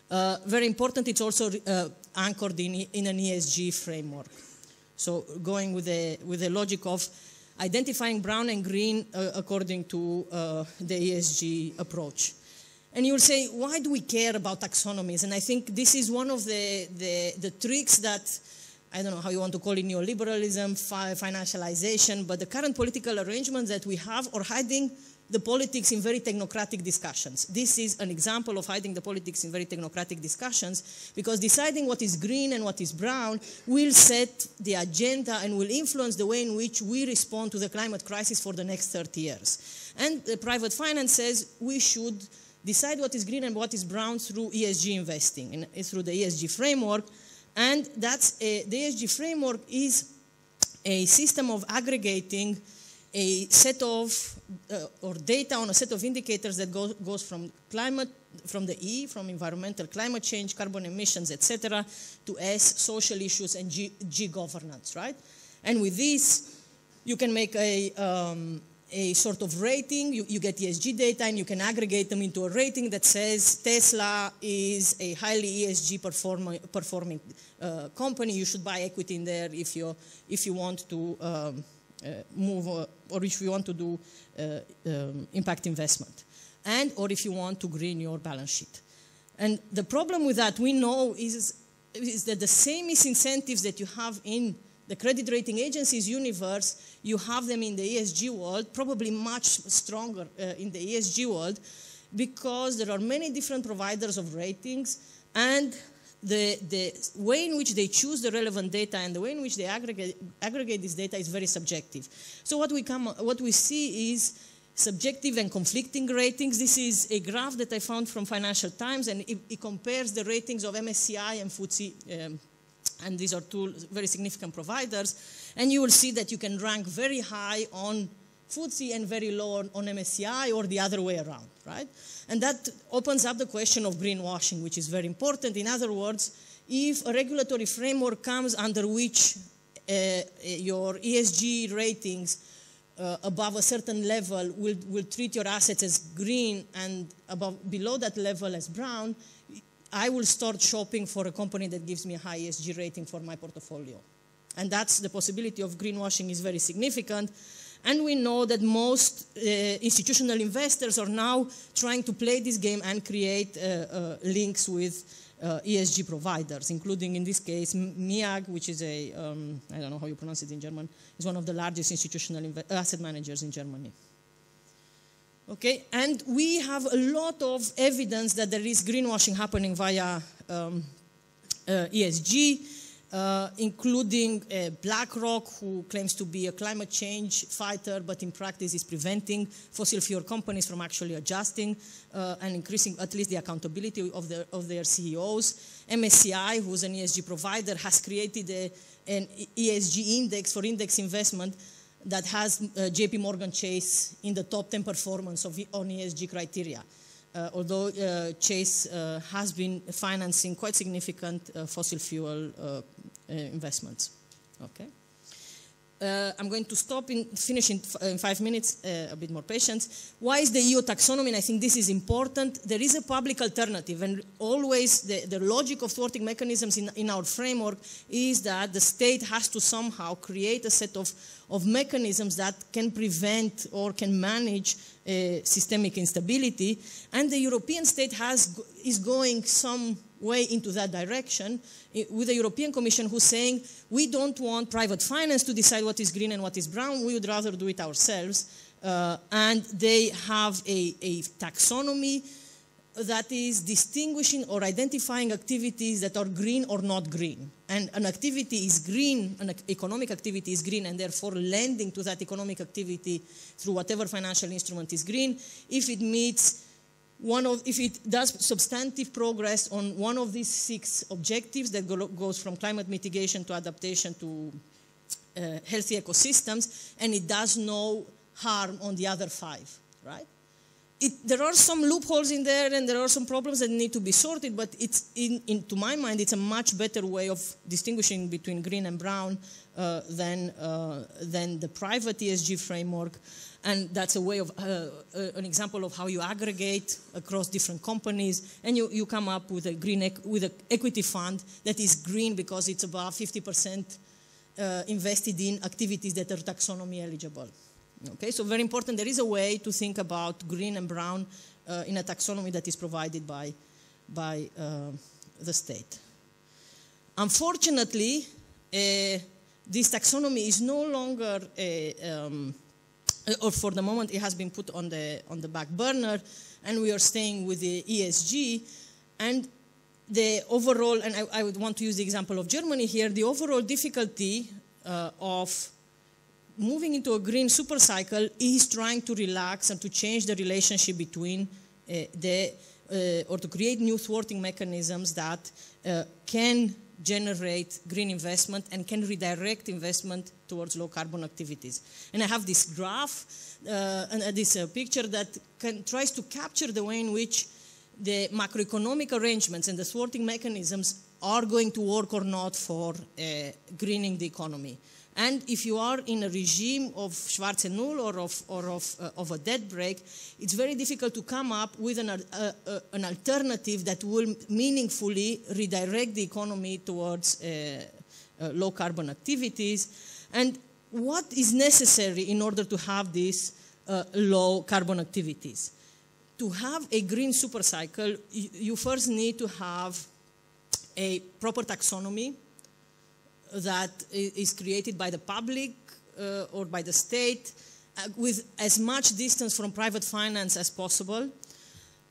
Uh, very important, it's also uh, anchored in, in, an ESG framework. So going with the, with the logic of identifying brown and green uh, according to uh, the ESG approach. And you'll say, why do we care about taxonomies? And I think this is one of the, the, the tricks that I don't know how you want to call it, neoliberalism, fi financialization, but the current political arrangements that we have are hiding the politics in very technocratic discussions. This is an example of hiding the politics in very technocratic discussions because deciding what is green and what is brown will set the agenda and will influence the way in which we respond to the climate crisis for the next 30 years. And the private finance says we should decide what is green and what is brown through ESG investing, through the ESG framework, and that's a, the ESG framework is a system of aggregating a set of uh, or data on a set of indicators that go, goes from climate from the E, from environmental climate change, carbon emissions, etc., to S, social issues, and G, G governance, right? And with this, you can make a, um, a sort of rating. You, you, get ESG data and you can aggregate them into a rating that says Tesla is a highly ESG perform, performing uh, company. You should buy equity in there if you if you want to um, move uh, or if you want to do uh, um, impact investment, and or if you want to green your balance sheet. And the problem with that we know is is that the same incentives that you have in the credit rating agencies universe, you have them in the ESG world, probably much stronger uh, in the ESG world, because there are many different providers of ratings, and the, the way in which they choose the relevant data and the way in which they aggregate, aggregate this data is very subjective. So what we, come, what we see is subjective and conflicting ratings. This is a graph that I found from Financial Times, and it, it compares the ratings of MSCI and FTSE um, and these are two very significant providers, and you will see that you can rank very high on FTSE and very low on, on MSCI or the other way around, right? And that opens up the question of greenwashing, which is very important. In other words, if a regulatory framework comes under which uh, your ESG ratings uh, above a certain level will, will treat your assets as green and above, below that level as brown, I will start shopping for a company that gives me a high ESG rating for my portfolio. And that's the possibility of greenwashing is very significant. And we know that most uh, institutional investors are now trying to play this game and create uh, uh, links with uh, ESG providers, including in this case MEAG, which is a um, I don't know how you pronounce it in German, is one of the largest institutional asset managers in Germany. Okay, and we have a lot of evidence that there is greenwashing happening via um, uh, ESG, uh, including uh, BlackRock, who claims to be a climate change fighter, but in practice is preventing fossil fuel companies from actually adjusting uh, and increasing at least the accountability of their, of their CEOs. MSCI, who's an ESG provider, has created a, an ESG index for index investment that has uh, JP Morgan Chase in the top 10 performance of, on ESG criteria. Uh, although uh, Chase uh, has been financing quite significant fossil fuel investments. Okay. Uh, I'm going to stop in finish in, in five minutes, uh, a bit more patience. Why is the EU taxonomy? And I think this is important. There is a public alternative, and always the, the logic of thwarting mechanisms in, in our framework is that the state has to somehow create a set of, of mechanisms that can prevent or can manage systemic instability. And the European state has, is going some way into that direction with the European Commission who's saying we don't want private finance to decide what is green and what is brown, we would rather do it ourselves. Uh, and they have a, a, taxonomy that is distinguishing or identifying activities that are green or not green. And an activity is green, an economic activity is green, and therefore lending to that economic activity through whatever financial instrument is green if it meets one of, if it does substantive progress on one of these six objectives that go, goes from climate mitigation to adaptation to uh, healthy ecosystems, and it does no harm on the other five, right? It, there are some loopholes in there and there are some problems that need to be sorted, but it's, in, in, to my mind, it's a much better way of distinguishing between green and brown uh, than, uh, than the private ESG framework. And that's a way of, uh, uh, an example of how you aggregate across different companies and you, you come up with a green, with an equity fund that is green because it's about 50% uh, invested in activities that are taxonomy eligible. Okay, so very important. There is a way to think about green and brown uh, in a taxonomy that is provided by, by uh, the state. Unfortunately, uh, this taxonomy is no longer, a, um, or for the moment, it has been put on the, on the back burner, and we are staying with the ESG. And the overall, and I, I would want to use the example of Germany here, the overall difficulty uh, of moving into a green super cycle is trying to relax and to change the relationship between uh, the, uh, or to create new thwarting mechanisms that uh, can generate green investment and can redirect investment towards low carbon activities. And I have this graph uh, and uh, this uh, picture that can, tries to capture the way in which the macroeconomic arrangements and the thwarting mechanisms are going to work or not for greening the economy. And if you are in a regime of Schwarze Null or of, or of, uh, of a debt brake, it's very difficult to come up with an, uh, uh, an alternative that will meaningfully redirect the economy towards uh, uh, low carbon activities. And what is necessary in order to have these uh, low carbon activities? To have a green super cycle, you first need to have a proper taxonomy that is created by the public uh, or by the state uh, with as much distance from private finance as possible.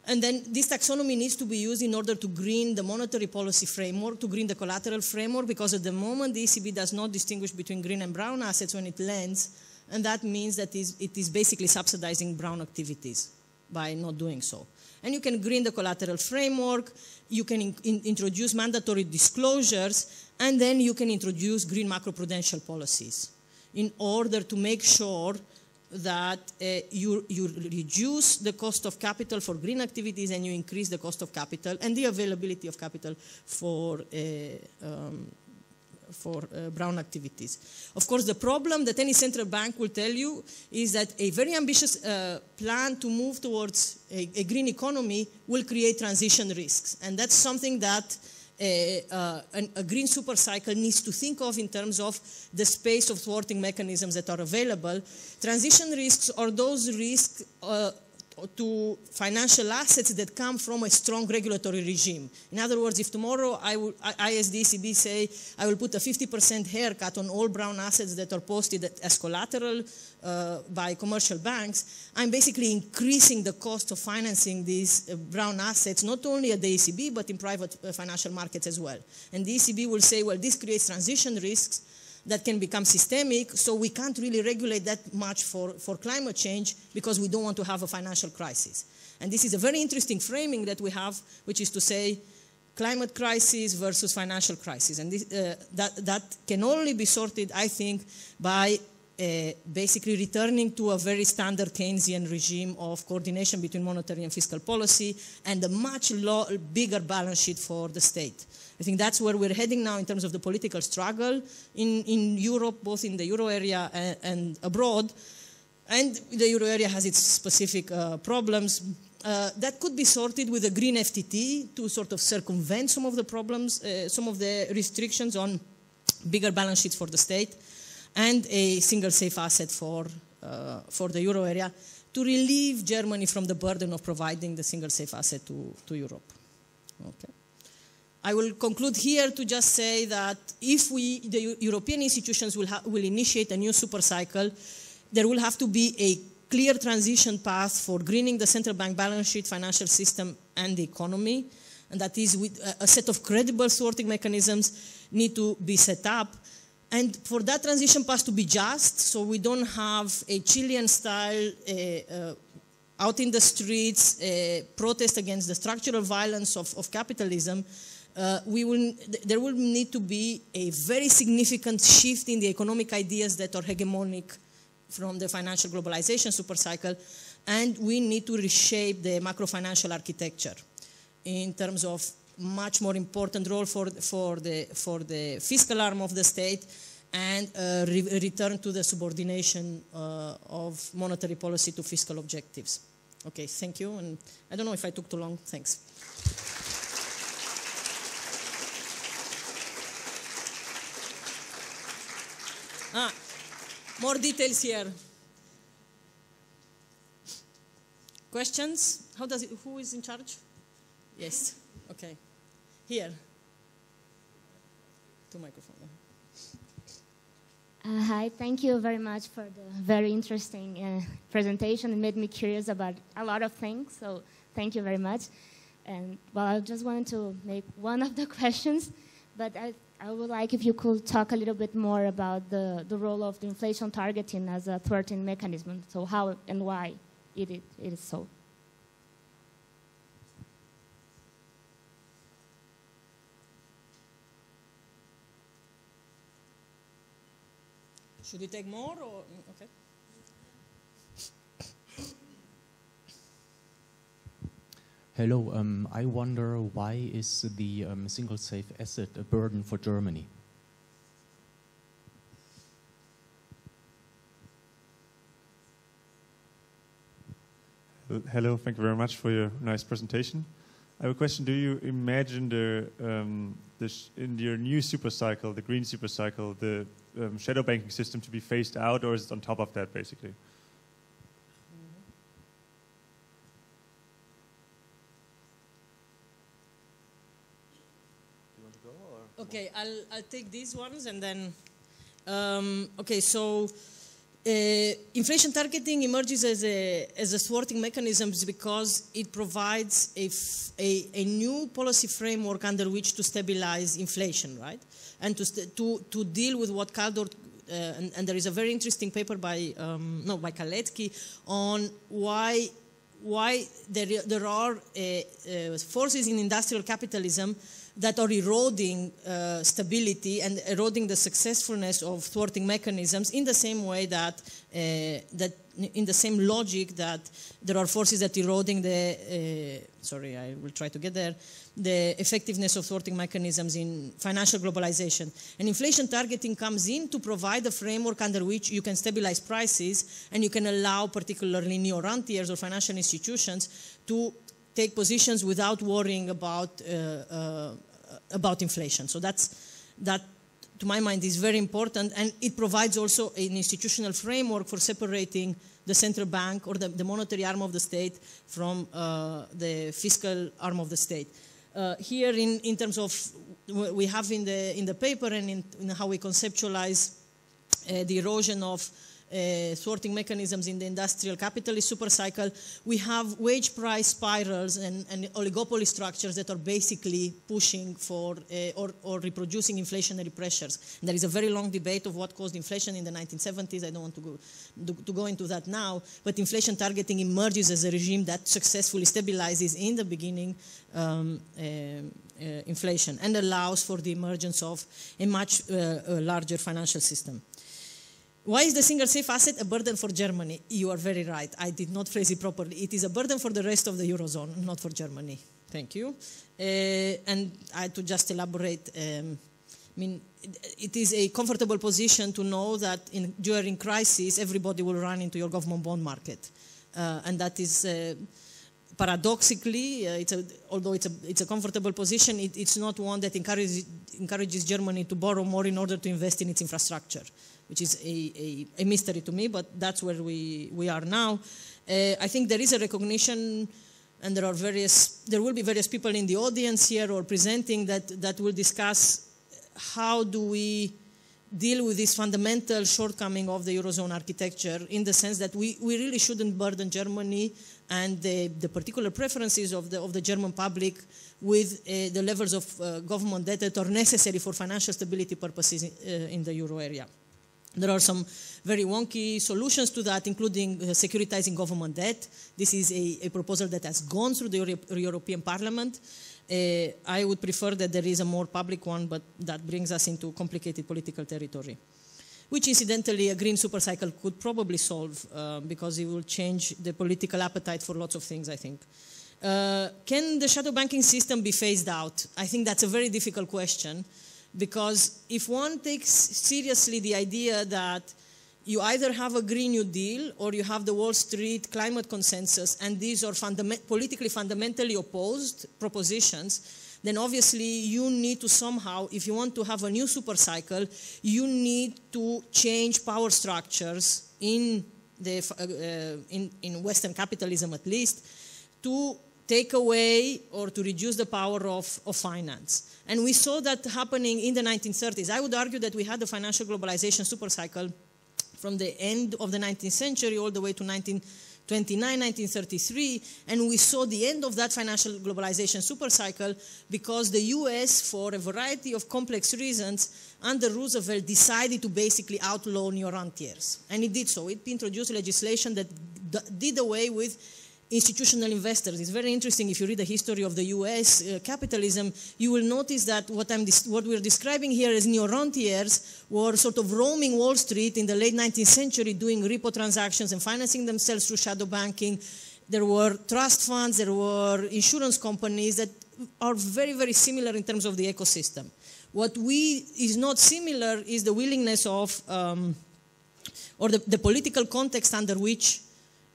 And then this taxonomy needs to be used in order to green the monetary policy framework, to green the collateral framework, because at the moment the ECB does not distinguish between green and brown assets when it lends, and that means that it is basically subsidizing brown activities by not doing so. And you can green the collateral framework, you can in, in, introduce mandatory disclosures, and then you can introduce green macroprudential policies in order to make sure that uh, you, you reduce the cost of capital for green activities and you increase the cost of capital and the availability of capital for, uh, um, for uh, brown activities. Of course, the problem that any central bank will tell you is that a very ambitious uh, plan to move towards a, a green economy will create transition risks. And that's something that a, uh, a, green super cycle needs to think of in terms of the space of thwarting mechanisms that are available. Transition risks are those risks uh, to financial assets that come from a strong regulatory regime. In other words, if tomorrow I, will, I as the ECB say I will put a 50% haircut on all brown assets that are posted as collateral uh, by commercial banks, I'm basically increasing the cost of financing these uh, brown assets, not only at the ECB, but in private uh, financial markets as well. And the ECB will say, well, this creates transition risks, that can become systemic, so we can't really regulate that much for, for climate change because we don't want to have a financial crisis. And this is a very interesting framing that we have, which is to say climate crisis versus financial crisis. And this, uh, that, that can only be sorted, I think, by uh, basically returning to a very standard Keynesian regime of coordination between monetary and fiscal policy and a much bigger balance sheet for the state. I think that's where we're heading now in terms of the political struggle in, in Europe, both in the euro area and, and abroad. And the euro area has its specific uh, problems. Uh, that could be sorted with a green FTT to sort of circumvent some of the problems, uh, some of the restrictions on bigger balance sheets for the state, and a single safe asset for, uh, for the euro area to relieve Germany from the burden of providing the single safe asset to, to Europe. Okay. I will conclude here to just say that if we, the European institutions will, will initiate a new super cycle, there will have to be a clear transition path for greening the central bank balance sheet, financial system, and the economy. And that is with a set of credible thwarting mechanisms need to be set up. And for that transition path to be just, so we don't have a Chilean style uh, uh, out in the streets uh, protest against the structural violence of, of capitalism, uh, we will, there will need to be a very significant shift in the economic ideas that are hegemonic from the financial globalization supercycle, and we need to reshape the macro financial architecture in terms of much more important role for, for, the, for the fiscal arm of the state and uh, re return to the subordination uh, of monetary policy to fiscal objectives. Okay, thank you. And I don't know if I took too long. Thanks. Ah, more details here. Questions? How does it, who is in charge? Yes, okay. Here. Two microphones. Uh, hi, thank you very much for the very interesting uh, presentation. It made me curious about a lot of things, so thank you very much. And well, I just wanted to make one of the questions, but I, I would like if you could talk a little bit more about the, the role of the inflation targeting as a thwarting mechanism. So how and why it, it, it is so. Should we take more or mm, okay? Hello, um, I wonder why is the um, single safe asset a burden for Germany? Hello, thank you very much for your nice presentation. I have a question. Do you imagine the, um, the in your new super cycle, the green super cycle, the um, shadow banking system to be phased out, or is it on top of that, basically? Okay, I'll, I'll take these ones and then. Um, okay, so uh, inflation targeting emerges as a, as a thwarting mechanism because it provides a, a, new policy framework under which to stabilize inflation, right? And to, to, to deal with what Kaldor, uh, and, and, there is a very interesting paper by, um, no, by Kalecki on why, why there, there are uh, uh forces in industrial capitalism that are eroding uh, stability and eroding the successfulness of thwarting mechanisms in the same way that, uh, that in the same logic that there are forces that eroding the, uh, sorry, I will try to get there, the effectiveness of thwarting mechanisms in financial globalization. And inflation targeting comes in to provide a framework under which you can stabilize prices and you can allow particularly neo-rentiers or financial institutions to take positions without worrying about, uh, uh, about inflation. So that's, that, to my mind, is very important, and it provides also an institutional framework for separating the central bank or the, the monetary arm of the state from uh, the fiscal arm of the state. Uh, here, in, in terms of what we have in the in the paper and in, in how we conceptualize uh, the erosion of uh, thwarting mechanisms in the industrial capitalist supercycle, we have wage price spirals and, and oligopoly structures that are basically pushing for uh, or, or, reproducing inflationary pressures. And there is a very long debate of what caused inflation in the 1970s. I don't want to go, to go into that now, but inflation targeting emerges as a regime that successfully stabilizes in the beginning um, uh, uh, inflation and allows for the emergence of a much uh, larger financial system. Why is the single safe asset a burden for Germany? You are very right. I did not phrase it properly. It is a burden for the rest of the Eurozone, not for Germany. Thank you. Uh, and I, to just elaborate, um, I mean, it is a comfortable position to know that in, during crisis, everybody will run into your government bond market. Uh, and that is, uh, paradoxically, uh, it's a, although it's a, it's a comfortable position, it, it's not one that encourages, encourages Germany to borrow more in order to invest in its infrastructure which is a, a, a, mystery to me, but that's where we, we are now. Uh, I think there is a recognition, and there are various, there will be various people in the audience here or presenting that, that will discuss how do we deal with this fundamental shortcoming of the Eurozone architecture in the sense that we, we really shouldn't burden Germany and the, the particular preferences of the, of the German public with uh, the levels of uh, government debt that are necessary for financial stability purposes in, uh, in the euro area. There are some very wonky solutions to that, including uh, securitizing government debt. This is a, a, proposal that has gone through the Euro European Parliament. Uh, I would prefer that there is a more public one, but that brings us into complicated political territory. which incidentally a green supercycle could probably solve uh, because it will change the political appetite for lots of things, I think. Uh, can the shadow banking system be phased out? I think that's a very difficult question because if one takes seriously the idea that you either have a Green New Deal or you have the Wall Street climate consensus, and these are fundament politically fundamentally opposed propositions, then obviously you need to somehow, if you want to have a new super cycle, you need to change power structures in, the, uh, in, in Western capitalism at least to take away or to reduce the power of, of finance. And we saw that happening in the 1930s. I would argue that we had the financial globalization supercycle from the end of the 19th century all the way to 1929, 1933, and we saw the end of that financial globalization supercycle because the US, for a variety of complex reasons, under Roosevelt decided to basically outlaw neo-rentiers. And it did so. It introduced legislation that did away with institutional investors. It's very interesting if you read the history of the US uh, capitalism, you will notice that what, I'm what we're describing here as neo-rentiers were sort of roaming Wall Street in the late 19th century doing repo transactions and financing themselves through shadow banking. There were trust funds, there were insurance companies that are very, very similar in terms of the ecosystem. What we is not similar is the willingness of, um, or the, the political context under which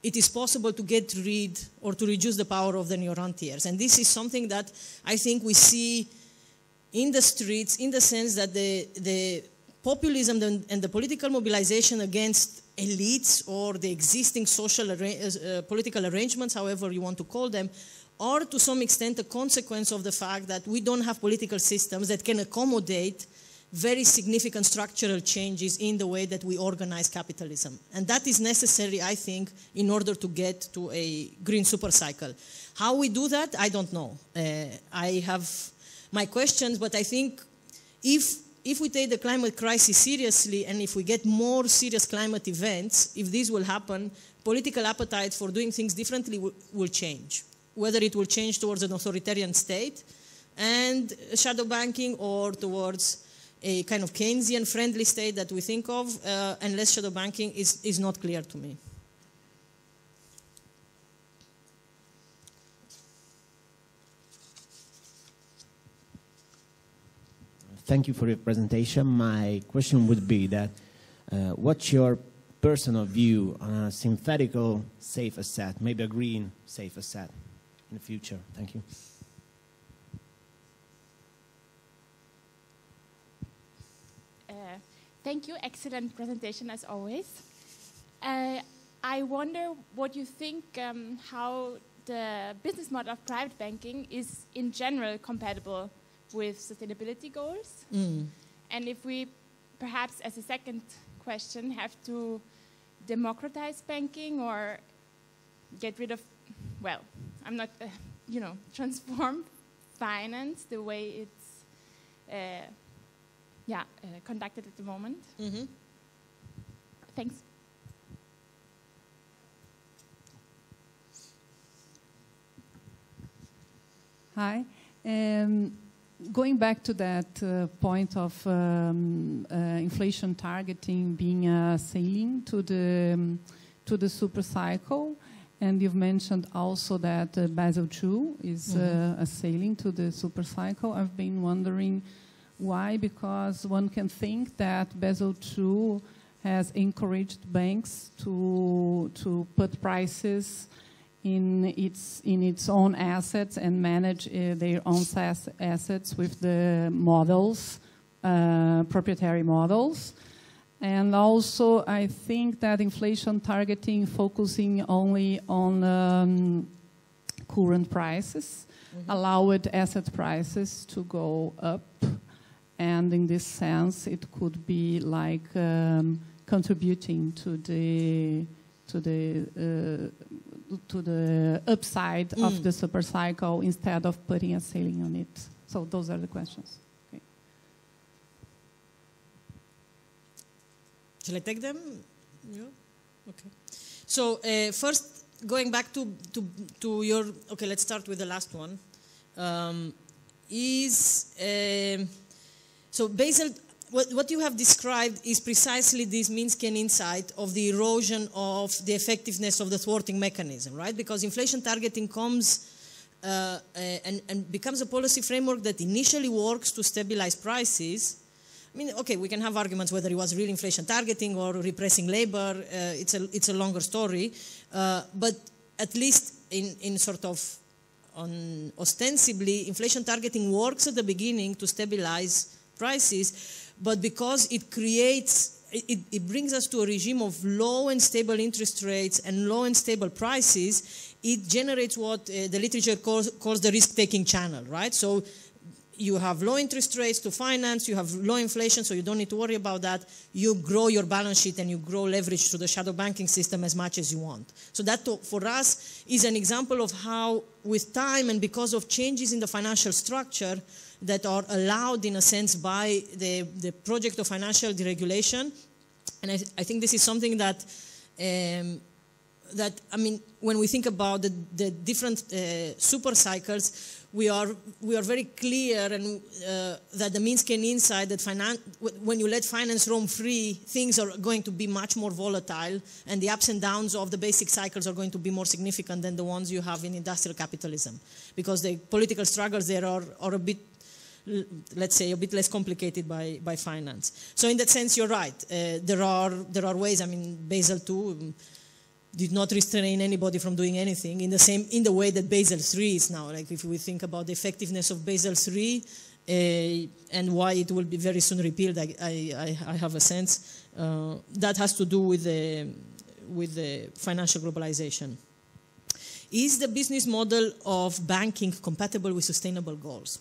it is possible to get rid or to reduce the power of the neo-rentiers. And this is something that I think we see in the streets in the sense that the, the populism and the political mobilization against elites or the existing social arra uh, political arrangements, however you want to call them, are to some extent a consequence of the fact that we don't have political systems that can accommodate very significant structural changes in the way that we organize capitalism. And that is necessary, I think, in order to get to a green supercycle. How we do that, I don't know. Uh, I have my questions, but I think if, if we take the climate crisis seriously and if we get more serious climate events, if this will happen, political appetite for doing things differently will, will change. Whether it will change towards an authoritarian state and shadow banking or towards a kind of Keynesian friendly state that we think of, uh, and less shadow banking is, is not clear to me. Thank you for your presentation. My question would be that uh, what's your personal view on a synthetical safe asset, maybe a green safe asset in the future? Thank you. Thank you. Excellent presentation as always. Uh, I wonder what you think um, how the business model of private banking is in general compatible with sustainability goals. Mm. And if we perhaps as a second question have to democratize banking or get rid of, well, I'm not, uh, you know, transform finance the way it's uh, yeah, uh, conducted at the moment. Mm -hmm. Thanks. Hi. Um, going back to that uh, point of um, uh, inflation targeting being a ceiling to the um, to the super cycle, and you've mentioned also that uh, Basel II is mm -hmm. a ceiling to the super cycle. I've been wondering why? Because one can think that Basel II has encouraged banks to, to put prices in its, in its own assets and manage uh, their own assets with the models, uh, proprietary models. And also, I think that inflation targeting focusing only on um, current prices mm -hmm. allowed asset prices to go up and in this sense, it could be like um, contributing to the to the uh, to the upside mm. of the super cycle instead of putting a ceiling on it. So those are the questions. Okay. Shall I take them? Yeah. Okay. So uh, first, going back to, to to your okay, let's start with the last one. Um, is uh, so Basel, what, what you have described is precisely this Minskian insight of the erosion of the effectiveness of the thwarting mechanism, right? Because inflation targeting comes uh, and, and becomes a policy framework that initially works to stabilize prices. I mean, okay, we can have arguments whether it was real inflation targeting or repressing labor. Uh, it's, a, it's a longer story. Uh, but at least in, in sort of on ostensibly, inflation targeting works at the beginning to stabilize prices, but because it creates it, it, brings us to a regime of low and stable interest rates and low and stable prices, it generates what uh, the literature calls, calls the risk-taking channel, right? So you have low interest rates to finance, you have low inflation, so you don't need to worry about that. You grow your balance sheet and you grow leverage to the shadow banking system as much as you want. So that, for us, is an example of how, with time and because of changes in the financial structure that are allowed, in a sense, by the, the project of financial deregulation, and I, th I think this is something that um, that I mean, when we think about the, the different uh, super cycles, we are we are very clear and uh, that the Minskian insight that finan- when you let finance roam free, things are going to be much more volatile, and the ups and downs of the basic cycles are going to be more significant than the ones you have in industrial capitalism, because the political struggles there are, are a bit let's say, a bit less complicated by, by finance. So in that sense, you're right. Uh, there, are, there are ways, I mean, Basel II did not restrain anybody from doing anything in the same in the way that Basel III is now. Like if we think about the effectiveness of Basel III uh, and why it will be very soon repealed, I, I, I have a sense uh, that has to do with the with the financial globalization. Is the business model of banking compatible with sustainable goals?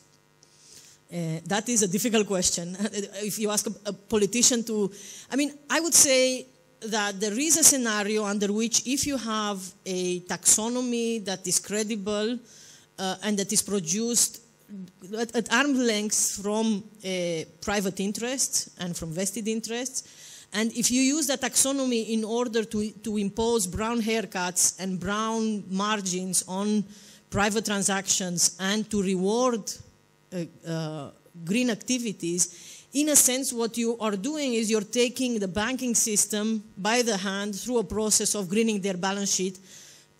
Uh, that is a difficult question. if you ask a, a politician to, I mean, I would say that there is a scenario under which if you have a taxonomy that is credible uh, and that is produced at, at arm's length from uh, private interests and from vested interests, and if you use that taxonomy in order to, to impose brown haircuts and brown margins on private transactions and to reward uh, uh green activities, in a sense, what you are doing is you're taking the banking system by the hand through a process of greening their balance sheet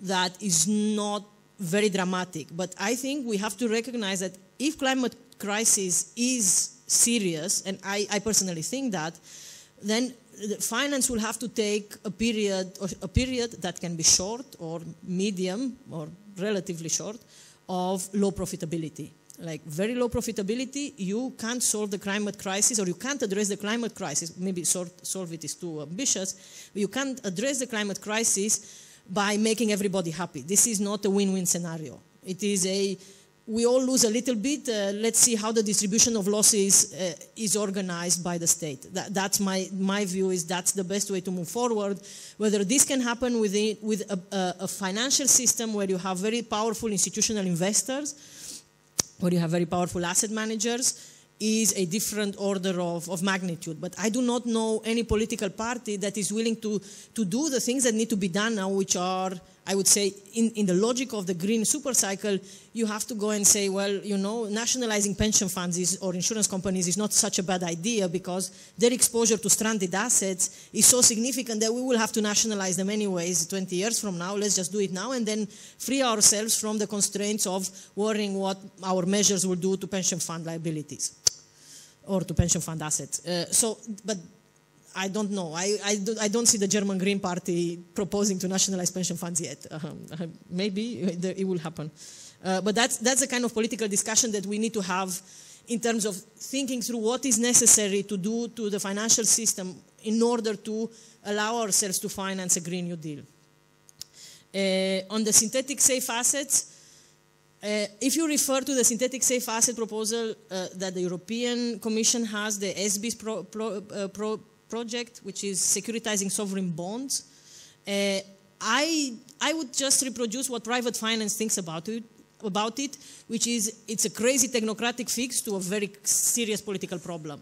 that is not very dramatic. But I think we have to recognize that if climate crisis is serious, and I, I personally think that, then finance will have to take a period, a period that can be short or medium or relatively short of low profitability like very low profitability, you can't solve the climate crisis or you can't address the climate crisis. Maybe solve, solve it is too ambitious, you can't address the climate crisis by making everybody happy. This is not a win-win scenario. It is a, we all lose a little bit. Uh, let's see how the distribution of losses uh, is organized by the state. That, that's my, my view is that's the best way to move forward. Whether this can happen with, with a, a, a financial system where you have very powerful institutional investors, where you have very powerful asset managers, is a different order of, of magnitude. But I do not know any political party that is willing to, to do the things that need to be done now, which are I would say in, in the logic of the green super cycle, you have to go and say, well, you know, nationalizing pension funds is, or insurance companies is not such a bad idea because their exposure to stranded assets is so significant that we will have to nationalize them anyways 20 years from now. Let's just do it now and then free ourselves from the constraints of worrying what our measures will do to pension fund liabilities or to pension fund assets. Uh, so, but I don't know. I, I, do, I, don't see the German Green Party proposing to nationalize pension funds yet. Uh, maybe it will happen. Uh, but that's, that's the kind of political discussion that we need to have in terms of thinking through what is necessary to do to the financial system in order to allow ourselves to finance a Green New Deal. Uh, on the synthetic safe assets, uh, if you refer to the synthetic safe asset proposal uh, that the European Commission has, the SBIS pro, pro, uh, pro, project, which is securitizing sovereign bonds. Uh, I, I would just reproduce what private finance thinks about it, about it, which is it's a crazy technocratic fix to a very serious political problem.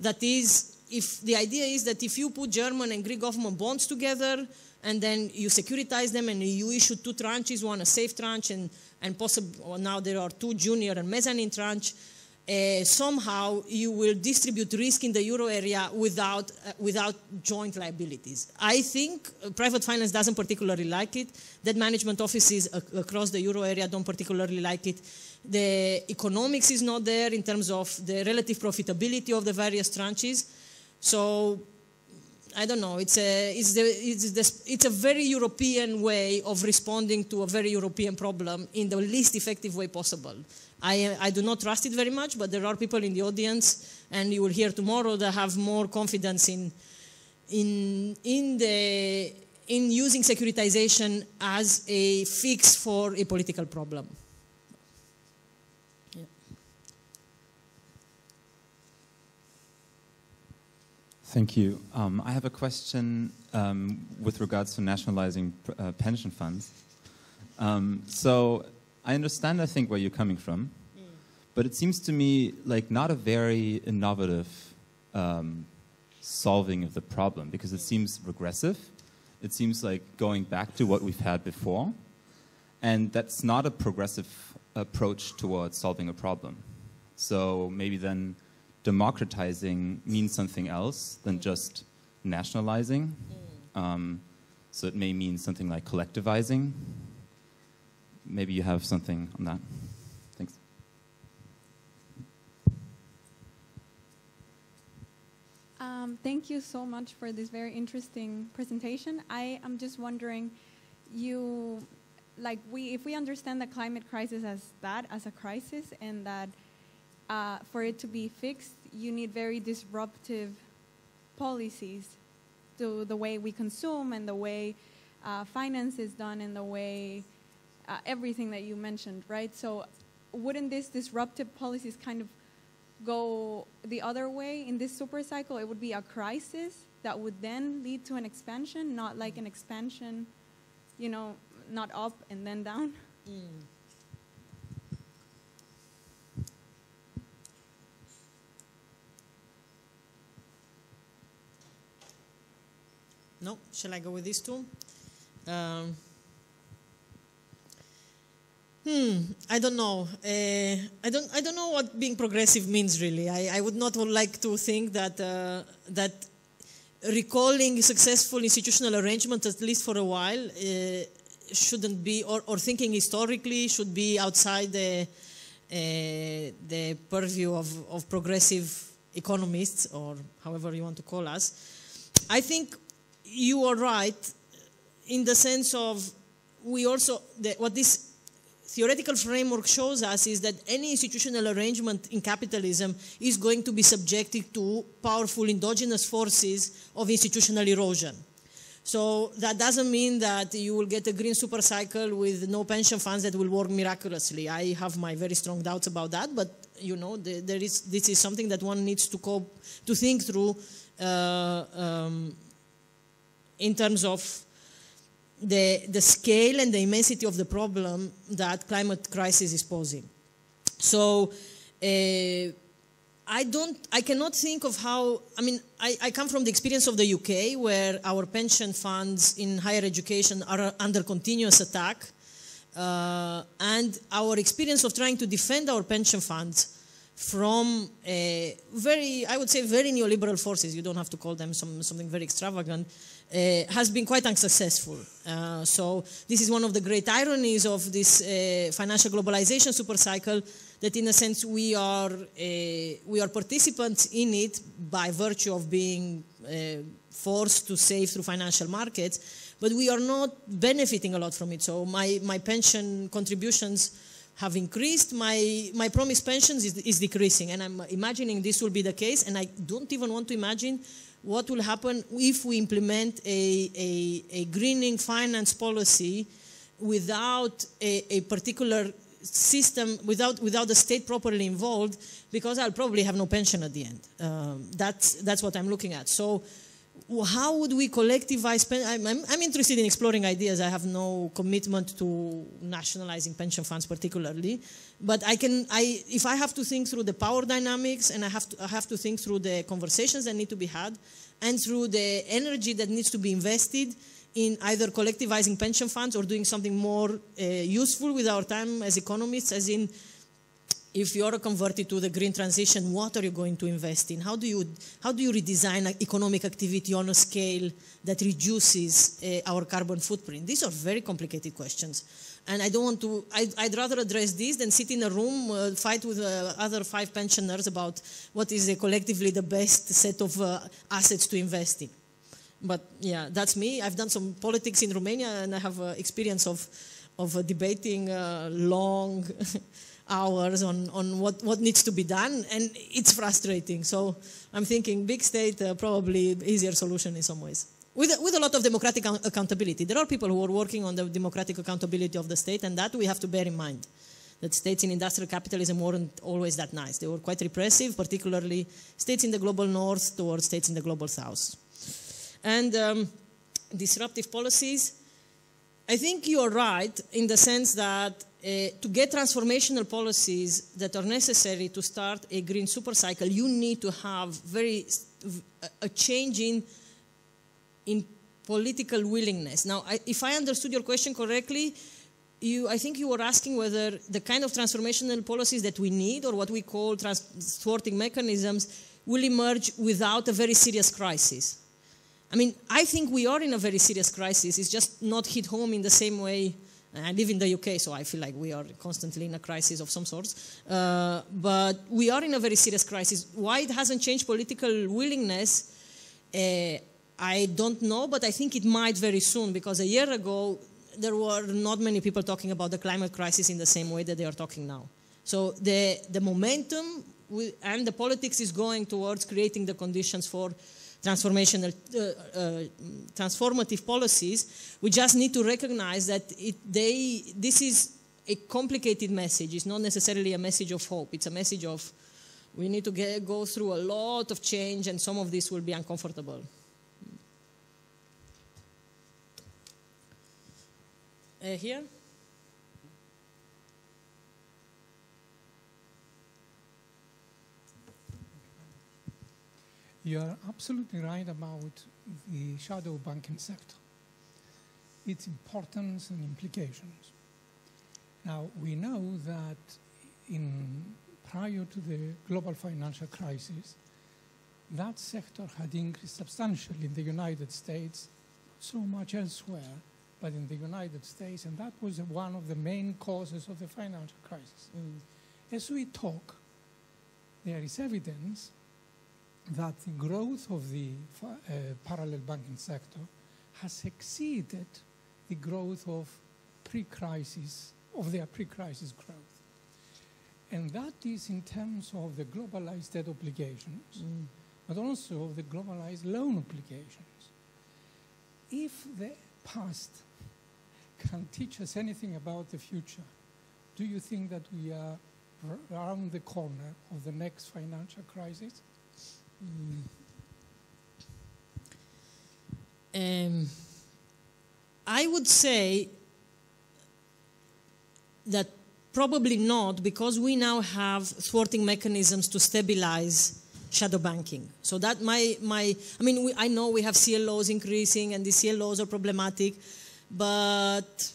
That is, if the idea is that if you put German and Greek government bonds together, and then you securitize them and you issue two tranches, one a safe tranche and, and possible, now there are two junior and mezzanine tranche, uh, somehow you will distribute risk in the euro area without, uh, without joint liabilities. I think uh, private finance doesn't particularly like it. Debt management offices across the euro area don't particularly like it. The economics is not there in terms of the relative profitability of the various tranches. So I don't know. It's a, it's, the, it's, the, it's a very European way of responding to a very European problem in the least effective way possible. I, I do not trust it very much, but there are people in the audience, and you will hear tomorrow, that have more confidence in, in, in, the, in using securitization as a fix for a political problem. Thank you. Um, I have a question um, with regards to nationalizing uh, pension funds. Um, so I understand, I think, where you're coming from, mm. but it seems to me like not a very innovative um, solving of the problem because it seems regressive. It seems like going back to what we've had before, and that's not a progressive approach towards solving a problem. So maybe then democratizing means something else than just nationalizing. Mm. Um, so it may mean something like collectivizing. Maybe you have something on that. Thanks. Um, thank you so much for this very interesting presentation. I am just wondering, you, like we, if we understand the climate crisis as that, as a crisis, and that uh, for it to be fixed, you need very disruptive policies to the way we consume and the way uh, finance is done and the way uh, everything that you mentioned, right? So wouldn't these disruptive policies kind of go the other way in this super cycle? It would be a crisis that would then lead to an expansion, not like an expansion, you know, not up and then down. Mm. No? Shall I go with these two? Um, hmm, I don't know. Uh, I don't. I don't know what being progressive means really. I, I would not like to think that uh, that recalling successful institutional arrangements at least for a while uh, shouldn't be, or, or thinking historically should be outside the uh, the purview of, of progressive economists or however you want to call us. I think you are right in the sense of we also, the, what this theoretical framework shows us is that any institutional arrangement in capitalism is going to be subjected to powerful endogenous forces of institutional erosion. So that doesn't mean that you will get a green super cycle with no pension funds that will work miraculously. I have my very strong doubts about that, but you know, there is, this is something that one needs to cope, to think through uh, um, in terms of the, the scale and the immensity of the problem that climate crisis is posing. So uh, I don't, I cannot think of how, I mean, I, I, come from the experience of the UK where our pension funds in higher education are under continuous attack. Uh, and our experience of trying to defend our pension funds from very, I would say, very neoliberal forces, you don't have to call them some, something very extravagant, uh, has been quite unsuccessful. Uh, so this is one of the great ironies of this uh, financial globalization supercycle, that in a sense we are, we are participants in it by virtue of being forced to save through financial markets, but we are not benefiting a lot from it. So my, my pension contributions have increased, my, my promised pensions is, is decreasing. And I'm imagining this will be the case, and I don't even want to imagine what will happen if we implement a, a, a greening finance policy without a, a, particular system, without, without the state properly involved, because I'll probably have no pension at the end. Um, that's, that's what I'm looking at. So how would we collectivize? I'm, I'm, I'm, interested in exploring ideas. I have no commitment to nationalizing pension funds particularly, but I can. I if I have to think through the power dynamics and I have to I have to think through the conversations that need to be had, and through the energy that needs to be invested in either collectivizing pension funds or doing something more uh, useful with our time as economists, as in if you're converted to the green transition, what are you going to invest in? How do you, how do you redesign economic activity on a scale that reduces uh, our carbon footprint? These are very complicated questions. And I don't want to, I, would rather address these than sit in a room, uh, fight with uh, other five pensioners about what is collectively the best set of uh, assets to invest in. But yeah, that's me. I've done some politics in Romania and I have uh, experience of, of uh, debating long hours on, on what, what needs to be done, and it's frustrating. So I'm thinking big state, uh, probably easier solution in some ways. With, with a lot of democratic accountability. There are people who are working on the democratic accountability of the state, and that we have to bear in mind. That states in industrial capitalism weren't always that nice. They were quite repressive, particularly states in the global north towards states in the global south. And um, disruptive policies, I think you're right in the sense that uh, to get transformational policies that are necessary to start a green supercycle, you need to have very a change in, in political willingness. Now, I, if I understood your question correctly, you, I think you were asking whether the kind of transformational policies that we need, or what we call thwarting mechanisms, will emerge without a very serious crisis. I mean, I think we are in a very serious crisis. It's just not hit home in the same way I live in the UK, so I feel like we are constantly in a crisis of some sorts. Uh, but we are in a very serious crisis. Why it hasn't changed political willingness, uh, I don't know, but I think it might very soon because a year ago, there were not many people talking about the climate crisis in the same way that they are talking now. So the, the momentum and the politics is going towards creating the conditions for transformational, uh, uh, transformative policies, we just need to recognize that it, they, this is a complicated message. It's not necessarily a message of hope. It's a message of we need to get, go through a lot of change, and some of this will be uncomfortable. Uh, here? You are absolutely right about the shadow banking sector, its importance and implications. Now, we know that in, prior to the global financial crisis, that sector had increased substantially in the United States, so much elsewhere, but in the United States, and that was one of the main causes of the financial crisis. Mm. As we talk, there is evidence that the growth of the uh, parallel banking sector has exceeded the growth of pre-crisis, of their pre-crisis growth. And that is in terms of the globalized debt obligations, mm. but also of the globalized loan obligations. If the past can teach us anything about the future, do you think that we are around the corner of the next financial crisis? Um, I would say that probably not because we now have thwarting mechanisms to stabilize shadow banking. So that my, my I mean, we, I know we have CLOs increasing and the CLOs are problematic, but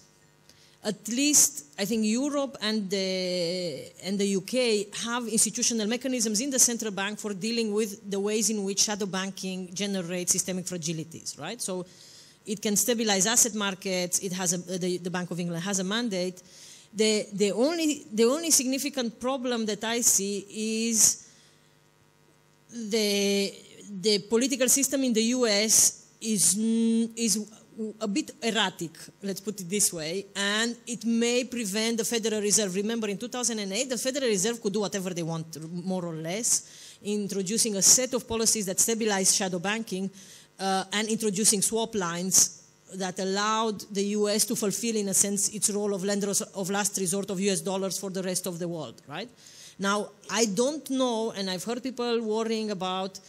at least I think Europe and the, and the UK have institutional mechanisms in the central bank for dealing with the ways in which shadow banking generates systemic fragilities, right? So it can stabilize asset markets. It has a, the, the Bank of England has a mandate. The, the, only, the only significant problem that I see is the, the political system in the US is, is a bit erratic, let's put it this way, and it may prevent the Federal Reserve. Remember, in 2008, the Federal Reserve could do whatever they want, more or less, introducing a set of policies that stabilized shadow banking uh, and introducing swap lines that allowed the US to fulfill, in a sense, its role of lender of last resort of US dollars for the rest of the world, right? Now, I don't know, and I've heard people worrying about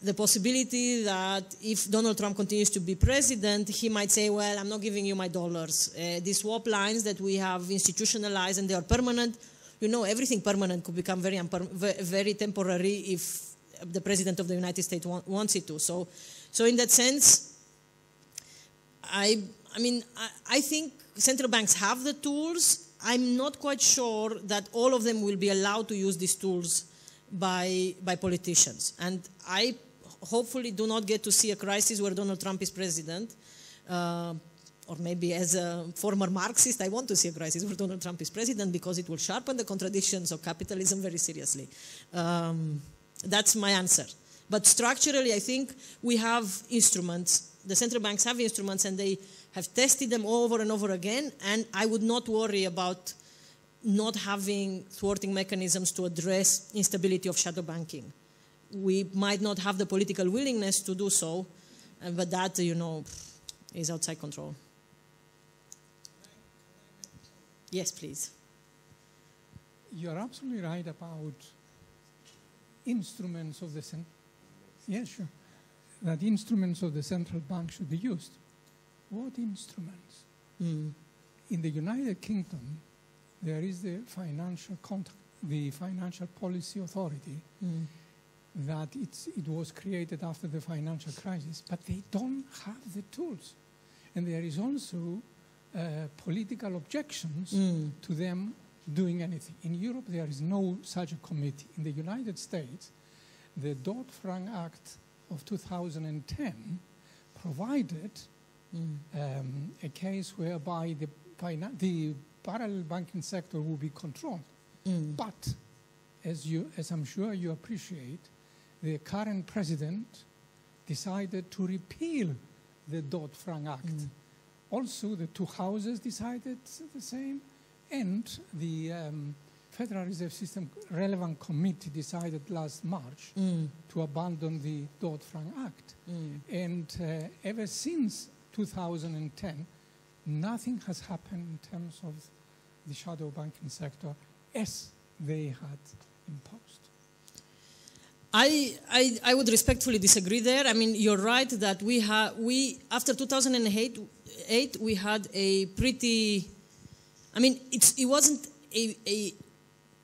the possibility that if Donald Trump continues to be president, he might say, well, I'm not giving you my dollars. Uh, these swap lines that we have institutionalized and they are permanent, you know, everything permanent could become very, very temporary if the president of the United States wants it to. So, so in that sense, I, I mean, I, I think central banks have the tools I'm not quite sure that all of them will be allowed to use these tools by, by politicians. And I hopefully do not get to see a crisis where Donald Trump is president. Uh, or maybe as a former Marxist, I want to see a crisis where Donald Trump is president because it will sharpen the contradictions of capitalism very seriously. Um, that's my answer. But structurally, I think we have instruments. The central banks have instruments, and they have tested them over and over again. And I would not worry about not having thwarting mechanisms to address instability of shadow banking. We might not have the political willingness to do so, but that, you know, is outside control. Yes, please. You're absolutely right about instruments of the cent- yes, sure. That instruments of the central bank should be used. What instruments? Mm. In the United Kingdom, there is the financial contact, the financial policy authority Mm. That it's, it was created after the financial crisis, but they don't have the tools. And there is also uh, political objections Mm. to them doing anything. In Europe, there is no such a committee. In the United States, the Dodd-Frank Act of 2010 provided Mm. um, a case whereby the, the parallel banking sector will be controlled. Mm. But, as, you, as I'm sure you appreciate, the current president decided to repeal the Dodd-Frank Act. Mm. Also, the two houses decided the same, and the um, Federal Reserve System relevant committee decided last March Mm. to abandon the Dodd-Frank Act. Mm. And uh, ever since 2010, nothing has happened in terms of the shadow banking sector as they had imposed. I, I, I would respectfully disagree there. I mean, you're right that we have we after 2008 eight, we had a pretty. I mean, it wasn't a, a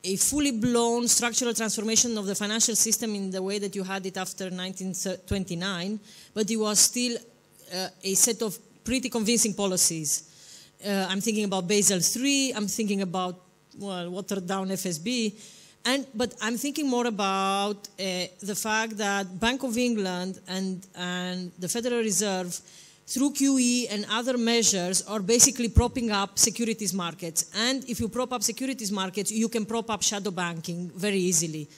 a fully blown structural transformation of the financial system in the way that you had it after 1929, but it was still uh, a set of pretty convincing policies. Uh, I'm thinking about Basel III. I'm thinking about well, watered down FSB. And, but I'm thinking more about uh, the fact that Bank of England and, and the Federal Reserve, through QE and other measures, are basically propping up securities markets. And if you prop up securities markets, you can prop up shadow banking very easily.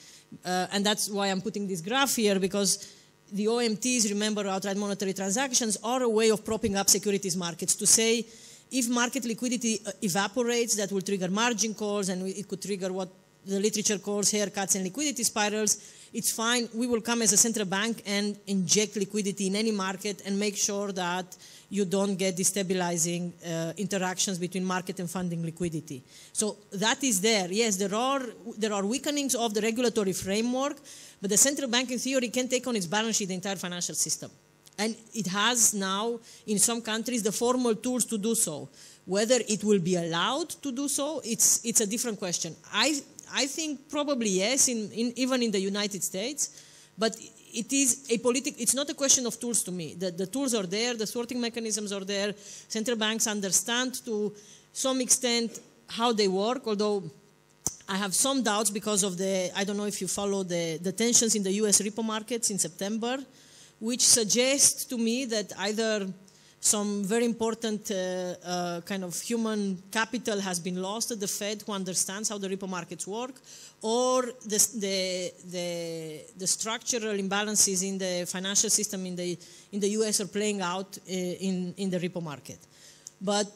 Uh, and that's why I'm putting this graph here, because the OMTs, remember outright monetary transactions, are a way of propping up securities markets to say, if market liquidity uh, evaporates, that will trigger margin calls, and it could trigger what the literature calls haircuts and liquidity spirals. It's fine. We will come as a central bank and inject liquidity in any market and make sure that you don't get destabilizing uh, interactions between market and funding liquidity. So that is there. Yes, there are there are weakenings of the regulatory framework, but the central bank in theory can take on its balance sheet the entire financial system. And it has now, in some countries, the formal tools to do so. Whether it will be allowed to do so, it's, it's a different question. I, I think probably yes, in, in, even in the United States, but it is a politic, it's not a question of tools to me. The, the tools are there, the thwarting mechanisms are there, central banks understand to some extent how they work, although I have some doubts because of the, I don't know if you follow the, the tensions in the US repo markets in September, which suggest to me that either some very important uh, uh, kind of human capital has been lost at the Fed who understands how the repo markets work, or the, the, the, the structural imbalances in the financial system in the, in the US are playing out uh, in, in the repo market. But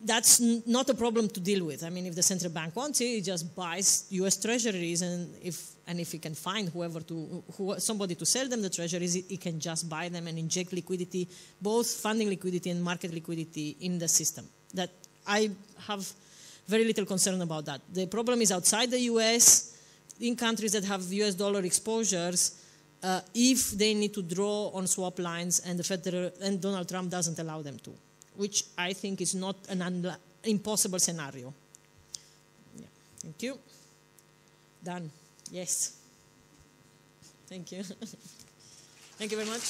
that's not a problem to deal with. I mean, if the central bank wants it, it just buys U.S. treasuries, and if and if he can find whoever to who, somebody to sell them the treasuries, he can just buy them and inject liquidity, both funding liquidity and market liquidity in the system. That I have very little concern about that. The problem is outside the U.S. in countries that have U.S. dollar exposures. Uh, if they need to draw on swap lines and the federal and Donald Trump doesn't allow them to which I think is not an impossible scenario. Yeah. Thank you. Done. Yes. Thank you. Thank you very much.